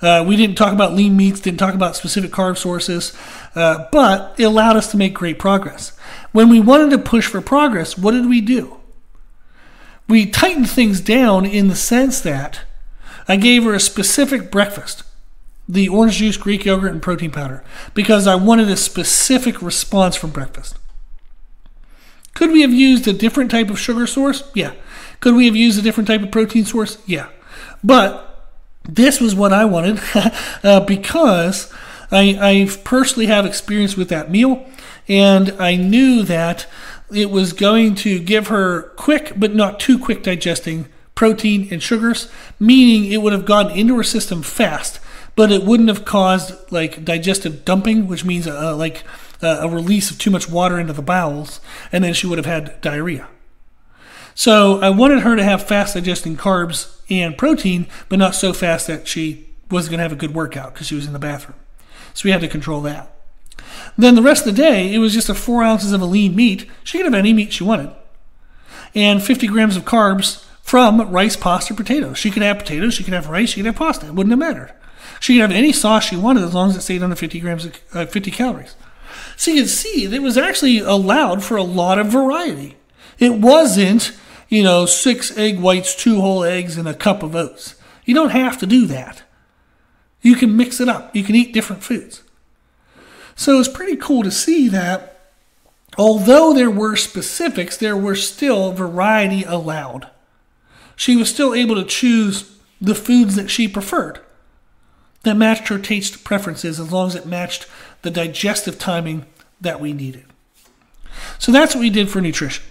Uh, we didn't talk about lean meats, didn't talk about specific carb sources, uh, but it allowed us to make great progress. When we wanted to push for progress, what did we do? We tightened things down in the sense that I gave her a specific breakfast the orange juice, Greek yogurt, and protein powder because I wanted a specific response from breakfast. Could we have used a different type of sugar source? Yeah. Could we have used a different type of protein source? Yeah. But this was what I wanted uh, because I, I personally have experience with that meal, and I knew that it was going to give her quick but not too quick digesting protein and sugars, meaning it would have gone into her system fast, but it wouldn't have caused like digestive dumping, which means uh, like uh, a release of too much water into the bowels, and then she would have had diarrhea. So I wanted her to have fast digesting carbs and protein, but not so fast that she wasn't going to have a good workout because she was in the bathroom. So we had to control that. Then the rest of the day, it was just a four ounces of a lean meat. She could have any meat she wanted, and 50 grams of carbs from rice, pasta, potatoes. She could have potatoes, she could have rice, she could have pasta. It wouldn't have mattered. She could have any sauce she wanted as long as it stayed under 50 grams of uh, 50 calories. So you can see it was actually allowed for a lot of variety. It wasn't, you know, six egg whites, two whole eggs, and a cup of oats. You don't have to do that. You can mix it up. You can eat different foods. So it's pretty cool to see that although there were specifics, there were still variety allowed. She was still able to choose the foods that she preferred that matched her taste preferences as long as it matched the digestive timing that we needed. So that's what we did for nutrition.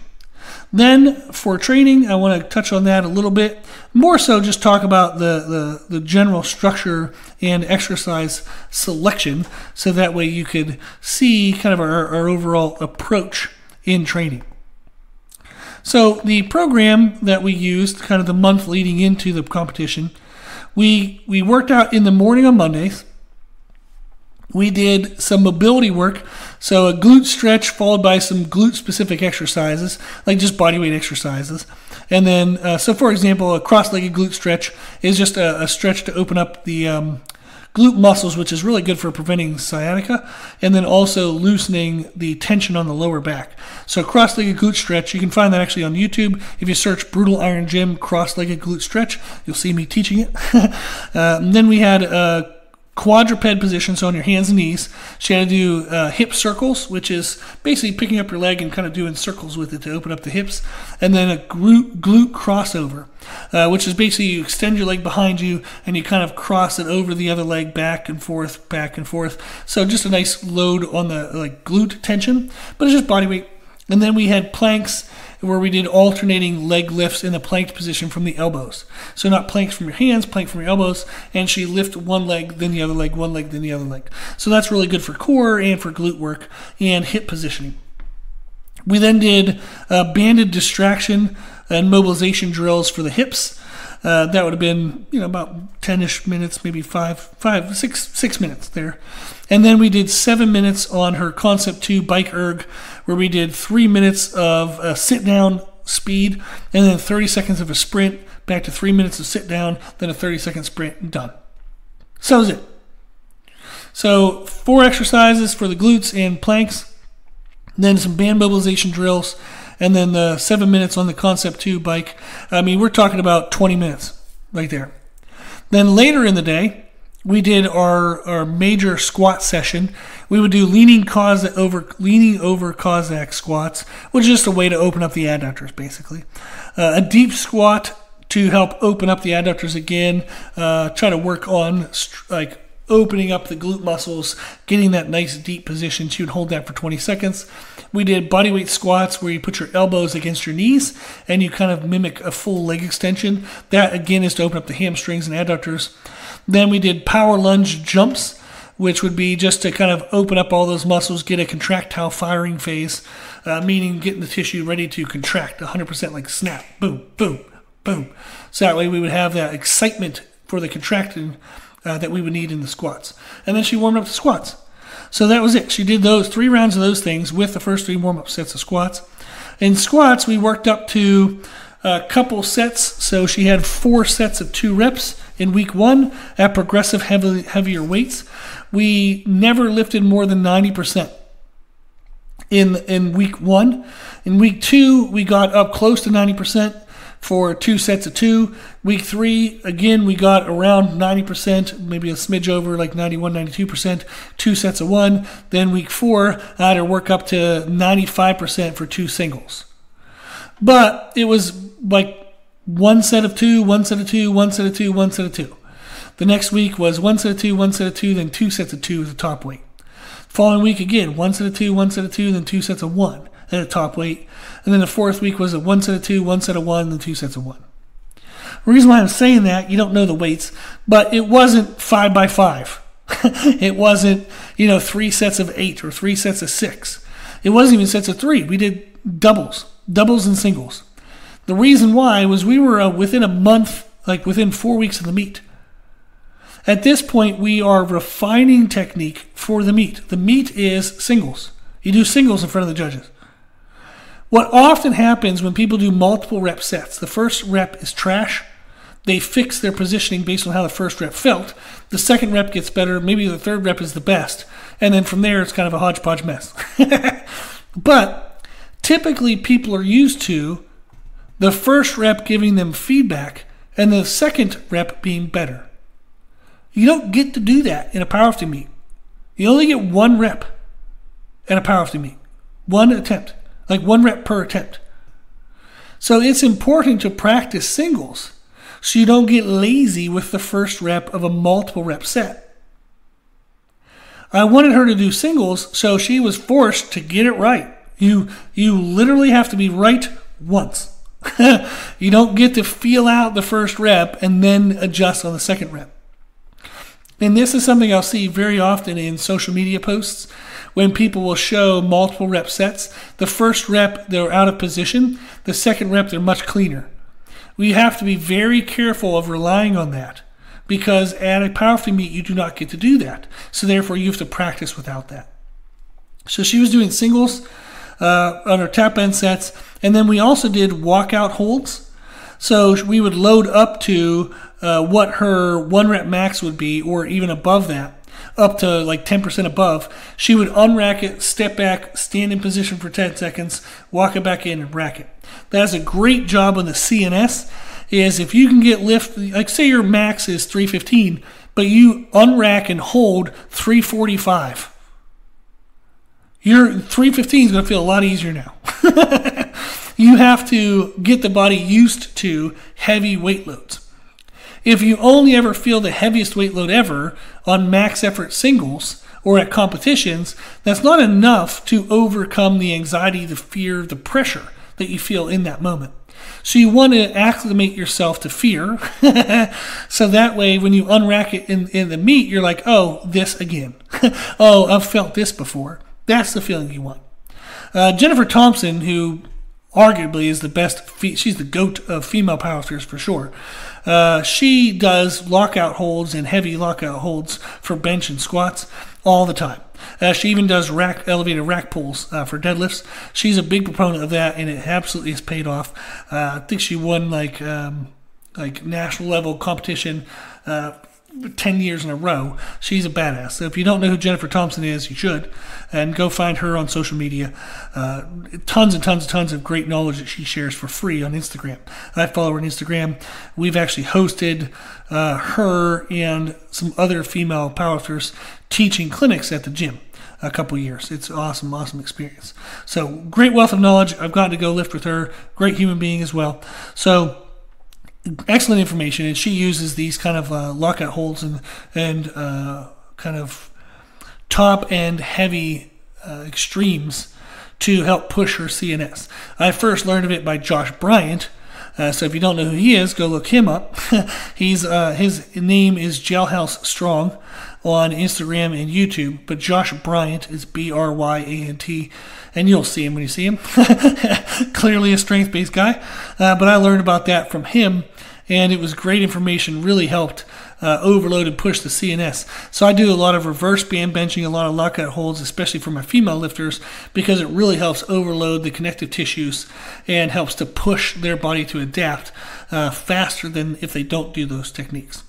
Then for training, I want to touch on that a little bit. More so, just talk about the, the, the general structure and exercise selection so that way you could see kind of our, our overall approach in training. So, the program that we used, kind of the month leading into the competition, we, we worked out in the morning on Mondays. We did some mobility work so a glute stretch followed by some glute specific exercises, like just body weight exercises. And then, uh, so for example, a cross legged glute stretch is just a, a, stretch to open up the um, glute muscles, which is really good for preventing sciatica, and then also loosening the tension on the lower back. So cross legged glute stretch, you can find that actually on YouTube. If you search Brutal Iron Gym cross legged glute stretch, you'll see me teaching it. uh, then we had a quadruped position, so on your hands and knees. She had to do uh, hip circles, which is basically picking up your leg and kind of doing circles with it to open up the hips, and then a glute, glute crossover, uh, which is basically you extend your leg behind you and you kind of cross it over the other leg, back and forth, back and forth. So just a nice load on the like glute tension, but it's just body weight. And then we had planks where we did alternating leg lifts in the planked position from the elbows. So not planks from your hands, plank from your elbows, and she lift one leg, then the other leg, one leg, then the other leg. So that's really good for core and for glute work and hip positioning. We then did uh, banded distraction and mobilization drills for the hips. Uh, that would have been you know about 10ish minutes maybe five five six six minutes there and then we did seven minutes on her concept 2 bike erg where we did three minutes of uh, a sit down speed and then 30 seconds of a sprint, back to three minutes of sit down, then a 30 second sprint, done. So was it. So, four exercises for the glutes and planks, then some band mobilization drills, and then the seven minutes on the Concept 2 bike. I mean, we're talking about 20 minutes right there. Then later in the day, we did our, our major squat session. We would do leaning cause over leaning over Cossack squats, which is just a way to open up the adductors, basically. Uh, a deep squat to help open up the adductors again. Uh, try to work on like opening up the glute muscles, getting that nice deep position. So you'd hold that for 20 seconds. We did bodyweight squats where you put your elbows against your knees and you kind of mimic a full leg extension. That again is to open up the hamstrings and adductors. Then we did power lunge jumps, which would be just to kind of open up all those muscles, get a contractile firing phase, uh, meaning getting the tissue ready to contract 100% like snap, boom, boom, boom. So that way we would have that excitement for the contracting uh, that we would need in the squats. And then she warmed up the squats. So that was it. She did those three rounds of those things with the first three warm up sets of squats. In squats, we worked up to a couple sets. So she had four sets of two reps in week one at progressive heavy, heavier weights. We never lifted more than 90% in, in week one. In week two, we got up close to 90% for two sets of two. Week three, again, we got around 90%, maybe a smidge over, like 91, 92%, two sets of one. Then week four, I had to work up to 95% for two singles. But it was like one set of two, one set of two, one set of two, one set of two. The next week was one set of two, one set of two, then two sets of two at the top weight. Following week again, one set of two, one set of two, then two sets of one at a top weight. And then the fourth week was a one set of two, one set of one, then two sets of one. The reason why I'm saying that, you don't know the weights, but it wasn't five by five. it wasn't, you know, three sets of eight or three sets of six. It wasn't even sets of three. We did doubles, doubles and singles. The reason why was we were uh, within a month, like within four weeks of the meet. At this point, we are refining technique for the meet. The meet is singles. You do singles in front of the judges. What often happens when people do multiple rep sets, the first rep is trash. They fix their positioning based on how the first rep felt. The second rep gets better. Maybe the third rep is the best. And then from there, it's kind of a hodgepodge mess. but typically, people are used to the first rep giving them feedback and the second rep being better. You don't get to do that in a powerlifting meet. You only get one rep in a powerlifting meet, one attempt like one rep per attempt. So it's important to practice singles so you don't get lazy with the first rep of a multiple rep set. I wanted her to do singles, so she was forced to get it right. You you literally have to be right once. you don't get to feel out the first rep and then adjust on the second rep. And this is something I'll see very often in social media posts when people will show multiple rep sets. The first rep, they're out of position. The second rep, they're much cleaner. We have to be very careful of relying on that because at a powerlifting meet, you do not get to do that. So therefore, you have to practice without that. So she was doing singles uh, on her tap bend sets, and then we also did walkout holds. So we would load up to uh, what her one rep max would be, or even above that up to like 10% above, she would unrack it, step back, stand in position for 10 seconds, walk it back in, and rack it. That's a great job on the CNS. Is if you can get lift, like say your max is 315, but you unrack and hold 345. Your 315 is going to feel a lot easier now. you have to get the body used to heavy weight loads. If you only ever feel the heaviest weight load ever on max effort singles or at competitions, that's not enough to overcome the anxiety, the fear, the pressure that you feel in that moment. So you want to acclimate yourself to fear. so that way, when you unrack it in, in the meet, you're like, oh, this again. oh, I've felt this before. That's the feeling you want. Uh, Jennifer Thompson, who arguably is the best, fe- she's the goat of female powerlifters for sure. Uh, she does lockout holds and heavy lockout holds for bench and squats all the time. Uh, she even does rack elevated rack pulls uh, for deadlifts. She's a big proponent of that, and it absolutely has paid off. Uh, I think she won like um, like national level competition uh, 10 years in a row. She's a badass. So if you don't know who Jennifer Thompson is, you should. And go find her on social media. Uh, tons and tons and tons of great knowledge that she shares for free on Instagram. I follow her on Instagram. We've actually hosted uh, her and some other female powerlifters teaching clinics at the gym a couple years. It's awesome, awesome experience. So great wealth of knowledge. I've gotten to go lift with her. Great human being as well. So excellent information, and she uses these kind of uh, lockout holds and and uh, kind of top and heavy uh, extremes to help push her CNS. I first learned of it by Josh Bryant. Uh, so if you don't know who he is, go look him up. He's uh, his name is Jailhouse Strong on Instagram and YouTube, but Josh Bryant is B R Y A N T, and you'll see him when you see him. Clearly a strength based guy, uh, but I learned about that from him and it was great information, really helped uh, overload and push the CNS. So I do a lot of reverse band benching, a lot of lockout holds, especially for my female lifters, because it really helps overload the connective tissues and helps to push their body to adapt uh, faster than if they don't do those techniques.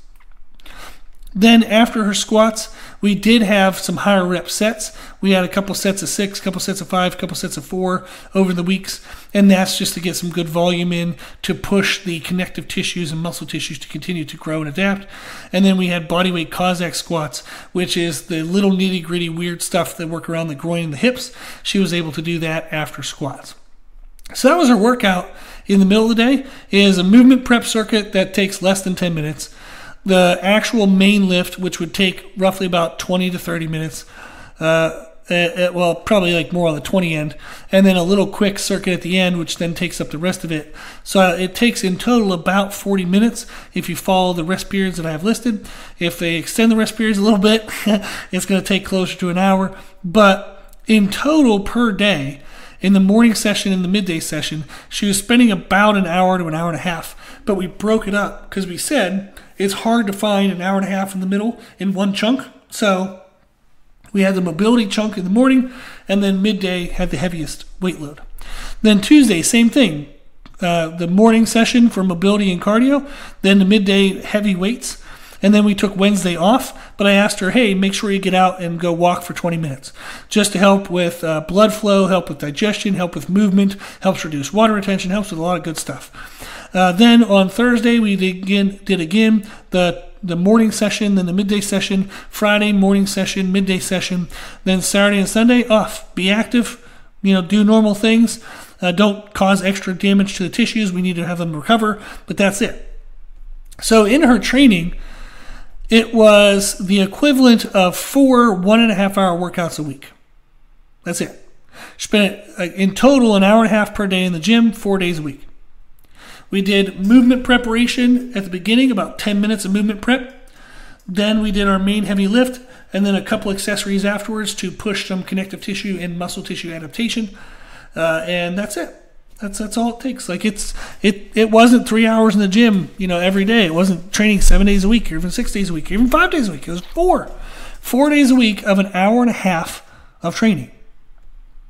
Then after her squats, we did have some higher rep sets. We had a couple sets of six, a couple sets of five, a couple sets of four over the weeks, and that's just to get some good volume in to push the connective tissues and muscle tissues to continue to grow and adapt. And then we had bodyweight Cossack squats, which is the little nitty gritty weird stuff that work around the groin and the hips. She was able to do that after squats. So that was her workout in the middle of the day. Is a movement prep circuit that takes less than 10 minutes the actual main lift, which would take roughly about 20 to 30 minutes. Uh, at, at, well, probably like more on the 20 end, and then a little quick circuit at the end, which then takes up the rest of it. So uh, it takes in total about 40 minutes if you follow the rest periods that I have listed. If they extend the rest periods a little bit, it's going to take closer to an hour. But in total per day, in the morning session and the midday session, she was spending about an hour to an hour and a half. But we broke it up because we said it's hard to find an hour and a half in the middle in one chunk. So we had the mobility chunk in the morning, and then midday had the heaviest weight load. Then Tuesday, same thing. Uh, the morning session for mobility and cardio, then the midday heavy weights, and then we took Wednesday off. But I asked her, hey, make sure you get out and go walk for 20 minutes just to help with uh, blood flow, help with digestion, help with movement, helps reduce water retention, helps with a lot of good stuff. Uh, then on Thursday, we did again, did again the the morning session, then the midday session, Friday morning session, midday session, then Saturday and Sunday off. Be active, you know, do normal things. Uh, don't cause extra damage to the tissues. We need to have them recover, but that's it. So in her training, it was the equivalent of four one and a half hour workouts a week. That's it. Spent uh, in total an hour and a half per day in the gym, four days a week. We did movement preparation at the beginning, about 10 minutes of movement prep. Then we did our main heavy lift, and then a couple accessories afterwards to push some connective tissue and muscle tissue adaptation. Uh, and that's it. That's that's all it takes. Like it's it it wasn't three hours in the gym, you know, every day. It wasn't training seven days a week, or even six days a week, or even five days a week. It was four, four days a week of an hour and a half of training.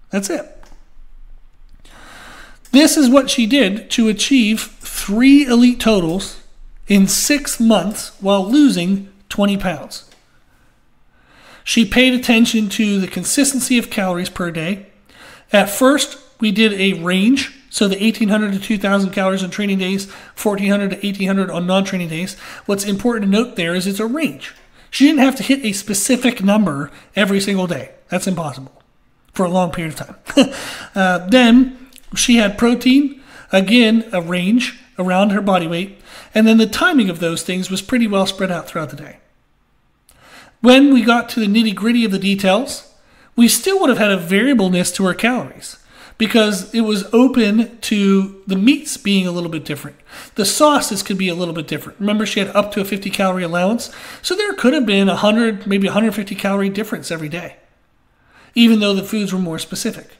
That's it. This is what she did to achieve three elite totals in six months while losing 20 pounds. She paid attention to the consistency of calories per day. At first, we did a range, so the 1800 to 2000 calories on training days, 1400 to 1800 on non training days. What's important to note there is it's a range. She didn't have to hit a specific number every single day. That's impossible for a long period of time. uh, then she had protein, again, a range around her body weight, and then the timing of those things was pretty well spread out throughout the day. When we got to the nitty gritty of the details, we still would have had a variableness to her calories because it was open to the meats being a little bit different. The sauces could be a little bit different. Remember, she had up to a 50 calorie allowance, so there could have been 100, maybe 150 calorie difference every day, even though the foods were more specific.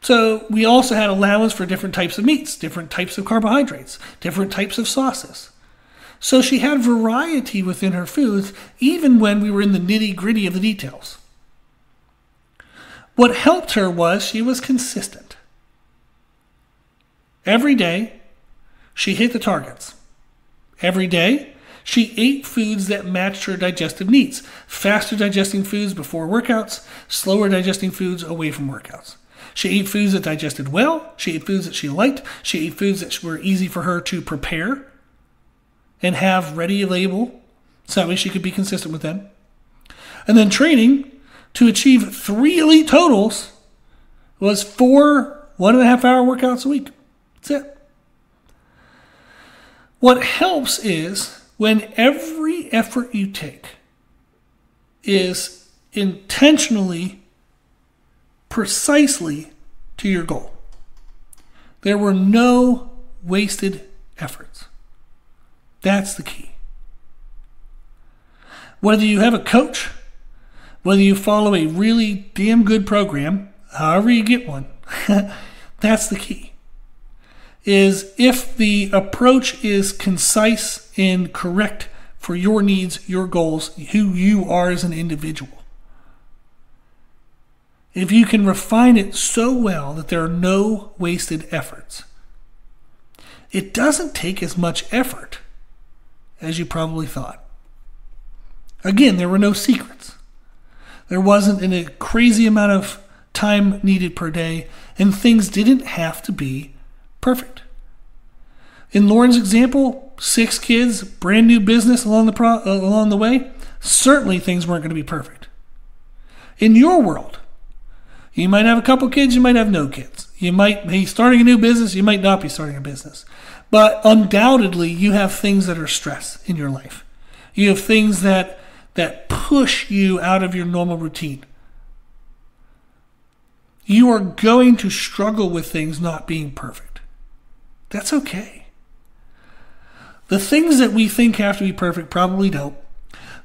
So we also had allowance for different types of meats, different types of carbohydrates, different types of sauces. So she had variety within her foods, even when we were in the nitty gritty of the details. What helped her was she was consistent. Every day, she hit the targets. Every day, she ate foods that matched her digestive needs faster digesting foods before workouts, slower digesting foods away from workouts. She ate foods that digested well. She ate foods that she liked. She ate foods that were easy for her to prepare and have ready label so that way she could be consistent with them. And then training to achieve three elite totals was four one and a half hour workouts a week. That's it. What helps is when every effort you take is intentionally precisely to your goal. There were no wasted efforts. That's the key. Whether you have a coach, whether you follow a really damn good program, however you get one, that's the key. Is if the approach is concise and correct for your needs, your goals, who you are as an individual if you can refine it so well that there are no wasted efforts, it doesn't take as much effort as you probably thought. Again, there were no secrets. There wasn't a crazy amount of time needed per day, and things didn't have to be perfect. In Lauren's example, six kids, brand new business along the pro- uh, along the way. Certainly, things weren't going to be perfect. In your world, you might have a couple kids, you might have no kids. You might be starting a new business, you might not be starting a business. But undoubtedly, you have things that are stress in your life. You have things that that push you out of your normal routine. You are going to struggle with things not being perfect. That's okay. The things that we think have to be perfect probably don't.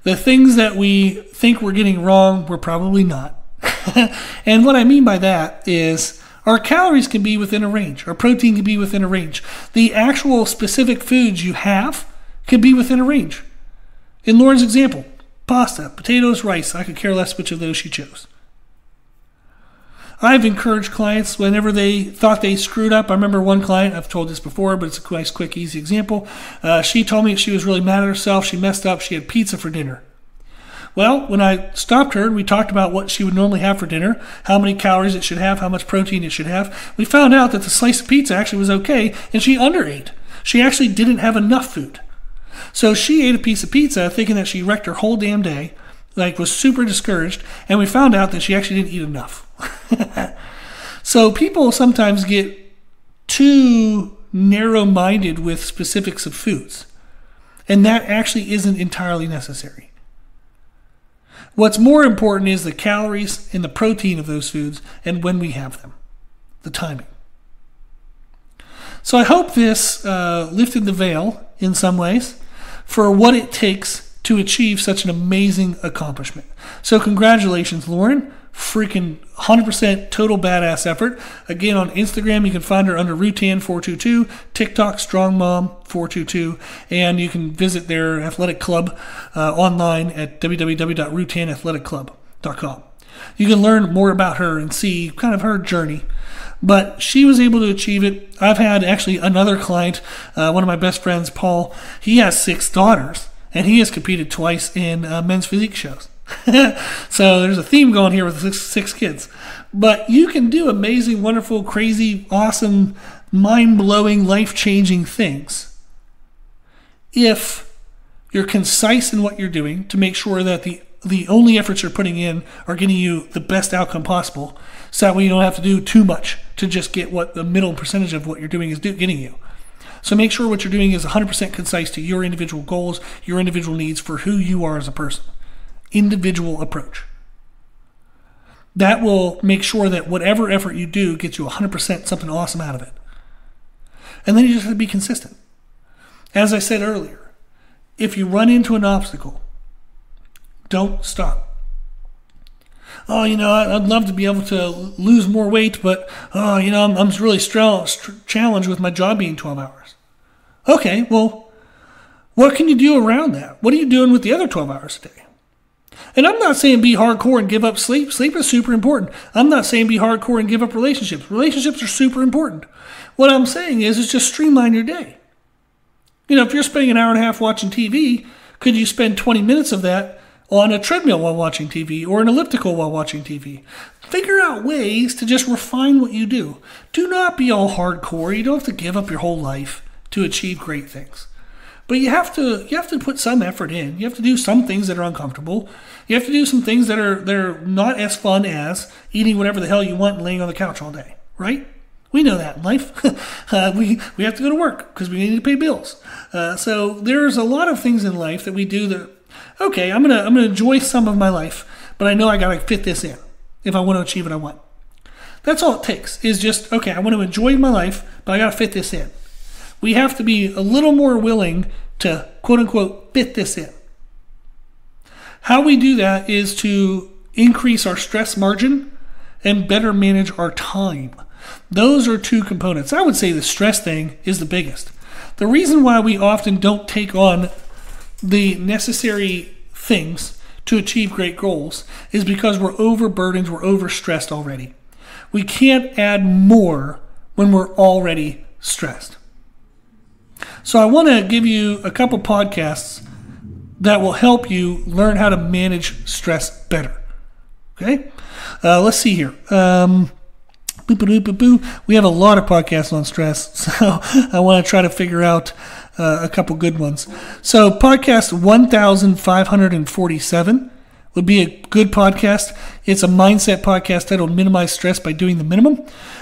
The things that we think we're getting wrong, we're probably not. and what I mean by that is our calories can be within a range, our protein can be within a range. The actual specific foods you have can be within a range. In Lauren's example, pasta, potatoes, rice, I could care less which of those she chose. I've encouraged clients whenever they thought they screwed up. I remember one client, I've told this before, but it's a nice, quick, easy example. Uh, she told me she was really mad at herself. She messed up. She had pizza for dinner. Well, when I stopped her and we talked about what she would normally have for dinner, how many calories it should have, how much protein it should have, we found out that the slice of pizza actually was okay and she underate. She actually didn't have enough food. So she ate a piece of pizza thinking that she wrecked her whole damn day, like was super discouraged, and we found out that she actually didn't eat enough. so people sometimes get too narrow minded with specifics of foods, and that actually isn't entirely necessary. What's more important is the calories and the protein of those foods and when we have them, the timing. So I hope this uh, lifted the veil in some ways for what it takes to achieve such an amazing accomplishment. So, congratulations, Lauren freaking 100% total badass effort. Again, on Instagram, you can find her under Rutan422, TikTok StrongMom422, and you can visit their athletic club uh, online at www.rutanathleticclub.com. You can learn more about her and see kind of her journey. But she was able to achieve it. I've had actually another client, uh, one of my best friends, Paul. He has six daughters, and he has competed twice in uh, men's physique shows. so there's a theme going here with six, six kids. But you can do amazing, wonderful, crazy, awesome, mind blowing, life changing things if you're concise in what you're doing to make sure that the the only efforts you're putting in are getting you the best outcome possible. So that way you don't have to do too much to just get what the middle percentage of what you're doing is do, getting you. So make sure what you're doing is 100% concise to your individual goals, your individual needs for who you are as a person individual approach. That will make sure that whatever effort you do gets you 100% something awesome out of it. And then you just have to be consistent. As I said earlier, if you run into an obstacle, don't stop. Oh, you know, I'd love to be able to lose more weight, but oh, you know, I'm, I'm really challenged with my job being 12 hours. Okay, well, what can you do around that? What are you doing with the other 12 hours a day? And I'm not saying be hardcore and give up sleep. Sleep is super important. I'm not saying be hardcore and give up relationships. Relationships are super important. What I'm saying is, is just streamline your day. You know, if you're spending an hour and a half watching TV, could you spend 20 minutes of that on a treadmill while watching TV or an elliptical while watching TV? Figure out ways to just refine what you do. Do not be all hardcore. You don't have to give up your whole life to achieve great things. But you have to you have to put some effort in. You have to do some things that are uncomfortable. You have to do some things that are they're not as fun as eating whatever the hell you want and laying on the couch all day, right? We know that in life. uh, we we have to go to work because we need to pay bills. Uh, so there's a lot of things in life that we do that. Okay, I'm gonna I'm gonna enjoy some of my life, but I know I gotta fit this in if I want to achieve what I want. That's all it takes. Is just okay. I want to enjoy my life, but I gotta fit this in we have to be a little more willing to quote unquote fit this in. How we do that is to increase our stress margin and better manage our time. Those are two components. I would say the stress thing is the biggest. The reason why we often don't take on the necessary things to achieve great goals is because we're overburdened, we're overstressed already. We can't add more when we're already stressed. So I want to give you a couple podcasts that will help you learn how to manage stress better. Okay, uh, let's see here. Um, we have a lot of podcasts on stress, so I want to try to figure out uh, a couple good ones. So, podcast 1547 would be a good podcast. It's a mindset podcast titled "Minimize Stress by Doing the Minimum."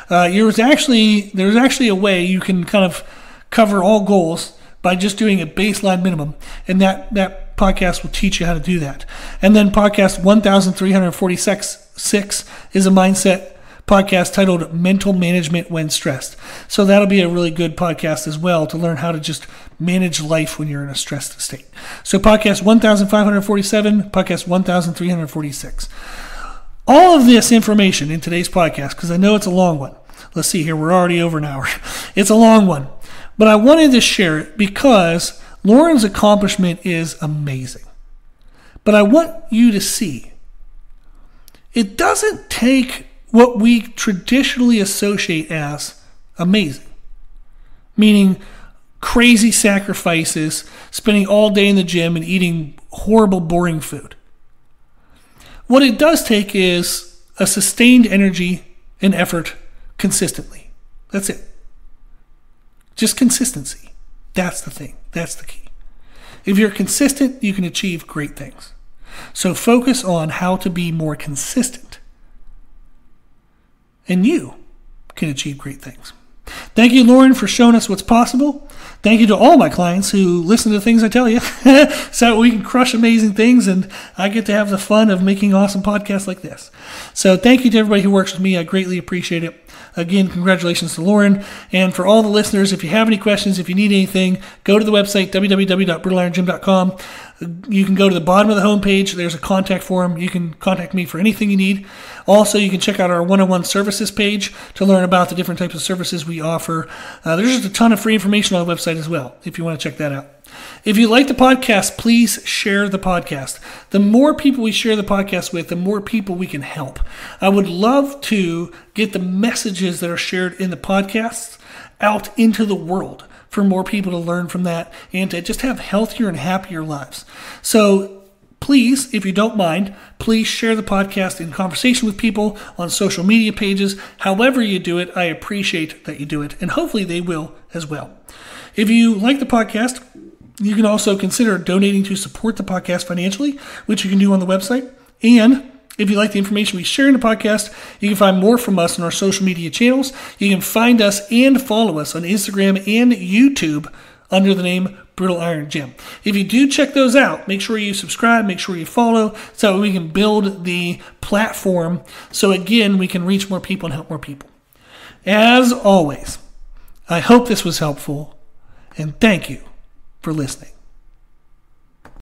Uh, there's actually there's actually a way you can kind of cover all goals by just doing a baseline minimum, and that that podcast will teach you how to do that. And then podcast 1346 is a mindset podcast titled Mental Management When Stressed. So that'll be a really good podcast as well to learn how to just manage life when you're in a stressed state. So podcast 1547, podcast 1346. All of this information in today's podcast, because I know it's a long one. Let's see here, we're already over an hour. It's a long one. But I wanted to share it because Lauren's accomplishment is amazing. But I want you to see it doesn't take what we traditionally associate as amazing, meaning crazy sacrifices, spending all day in the gym and eating horrible, boring food. What it does take is a sustained energy and effort consistently. That's it. Just consistency. That's the thing. That's the key. If you're consistent, you can achieve great things. So focus on how to be more consistent and you can achieve great things. Thank you, Lauren, for showing us what's possible. Thank you to all my clients who listen to the things I tell you so we can crush amazing things and I get to have the fun of making awesome podcasts like this. So thank you to everybody who works with me. I greatly appreciate it. Again, congratulations to Lauren. And for all the listeners, if you have any questions, if you need anything, go to the website, www.brutalirongym.com. You can go to the bottom of the homepage. There's a contact form. You can contact me for anything you need. Also, you can check out our 101 services page to learn about the different types of services we offer. Uh, there's just a ton of free information on the website as well, if you want to check that out. If you like the podcast, please share the podcast. The more people we share the podcast with, the more people we can help. I would love to get the messages that are shared in the podcasts out into the world for more people to learn from that and to just have healthier and happier lives. So please, if you don't mind, please share the podcast in conversation with people on social media pages. However, you do it, I appreciate that you do it, and hopefully they will as well. If you like the podcast, you can also consider donating to support the podcast financially, which you can do on the website. And if you like the information we share in the podcast, you can find more from us on our social media channels. You can find us and follow us on Instagram and YouTube under the name Brutal Iron Gym. If you do check those out, make sure you subscribe, make sure you follow, so we can build the platform so again we can reach more people and help more people. As always, I hope this was helpful and thank you for listening.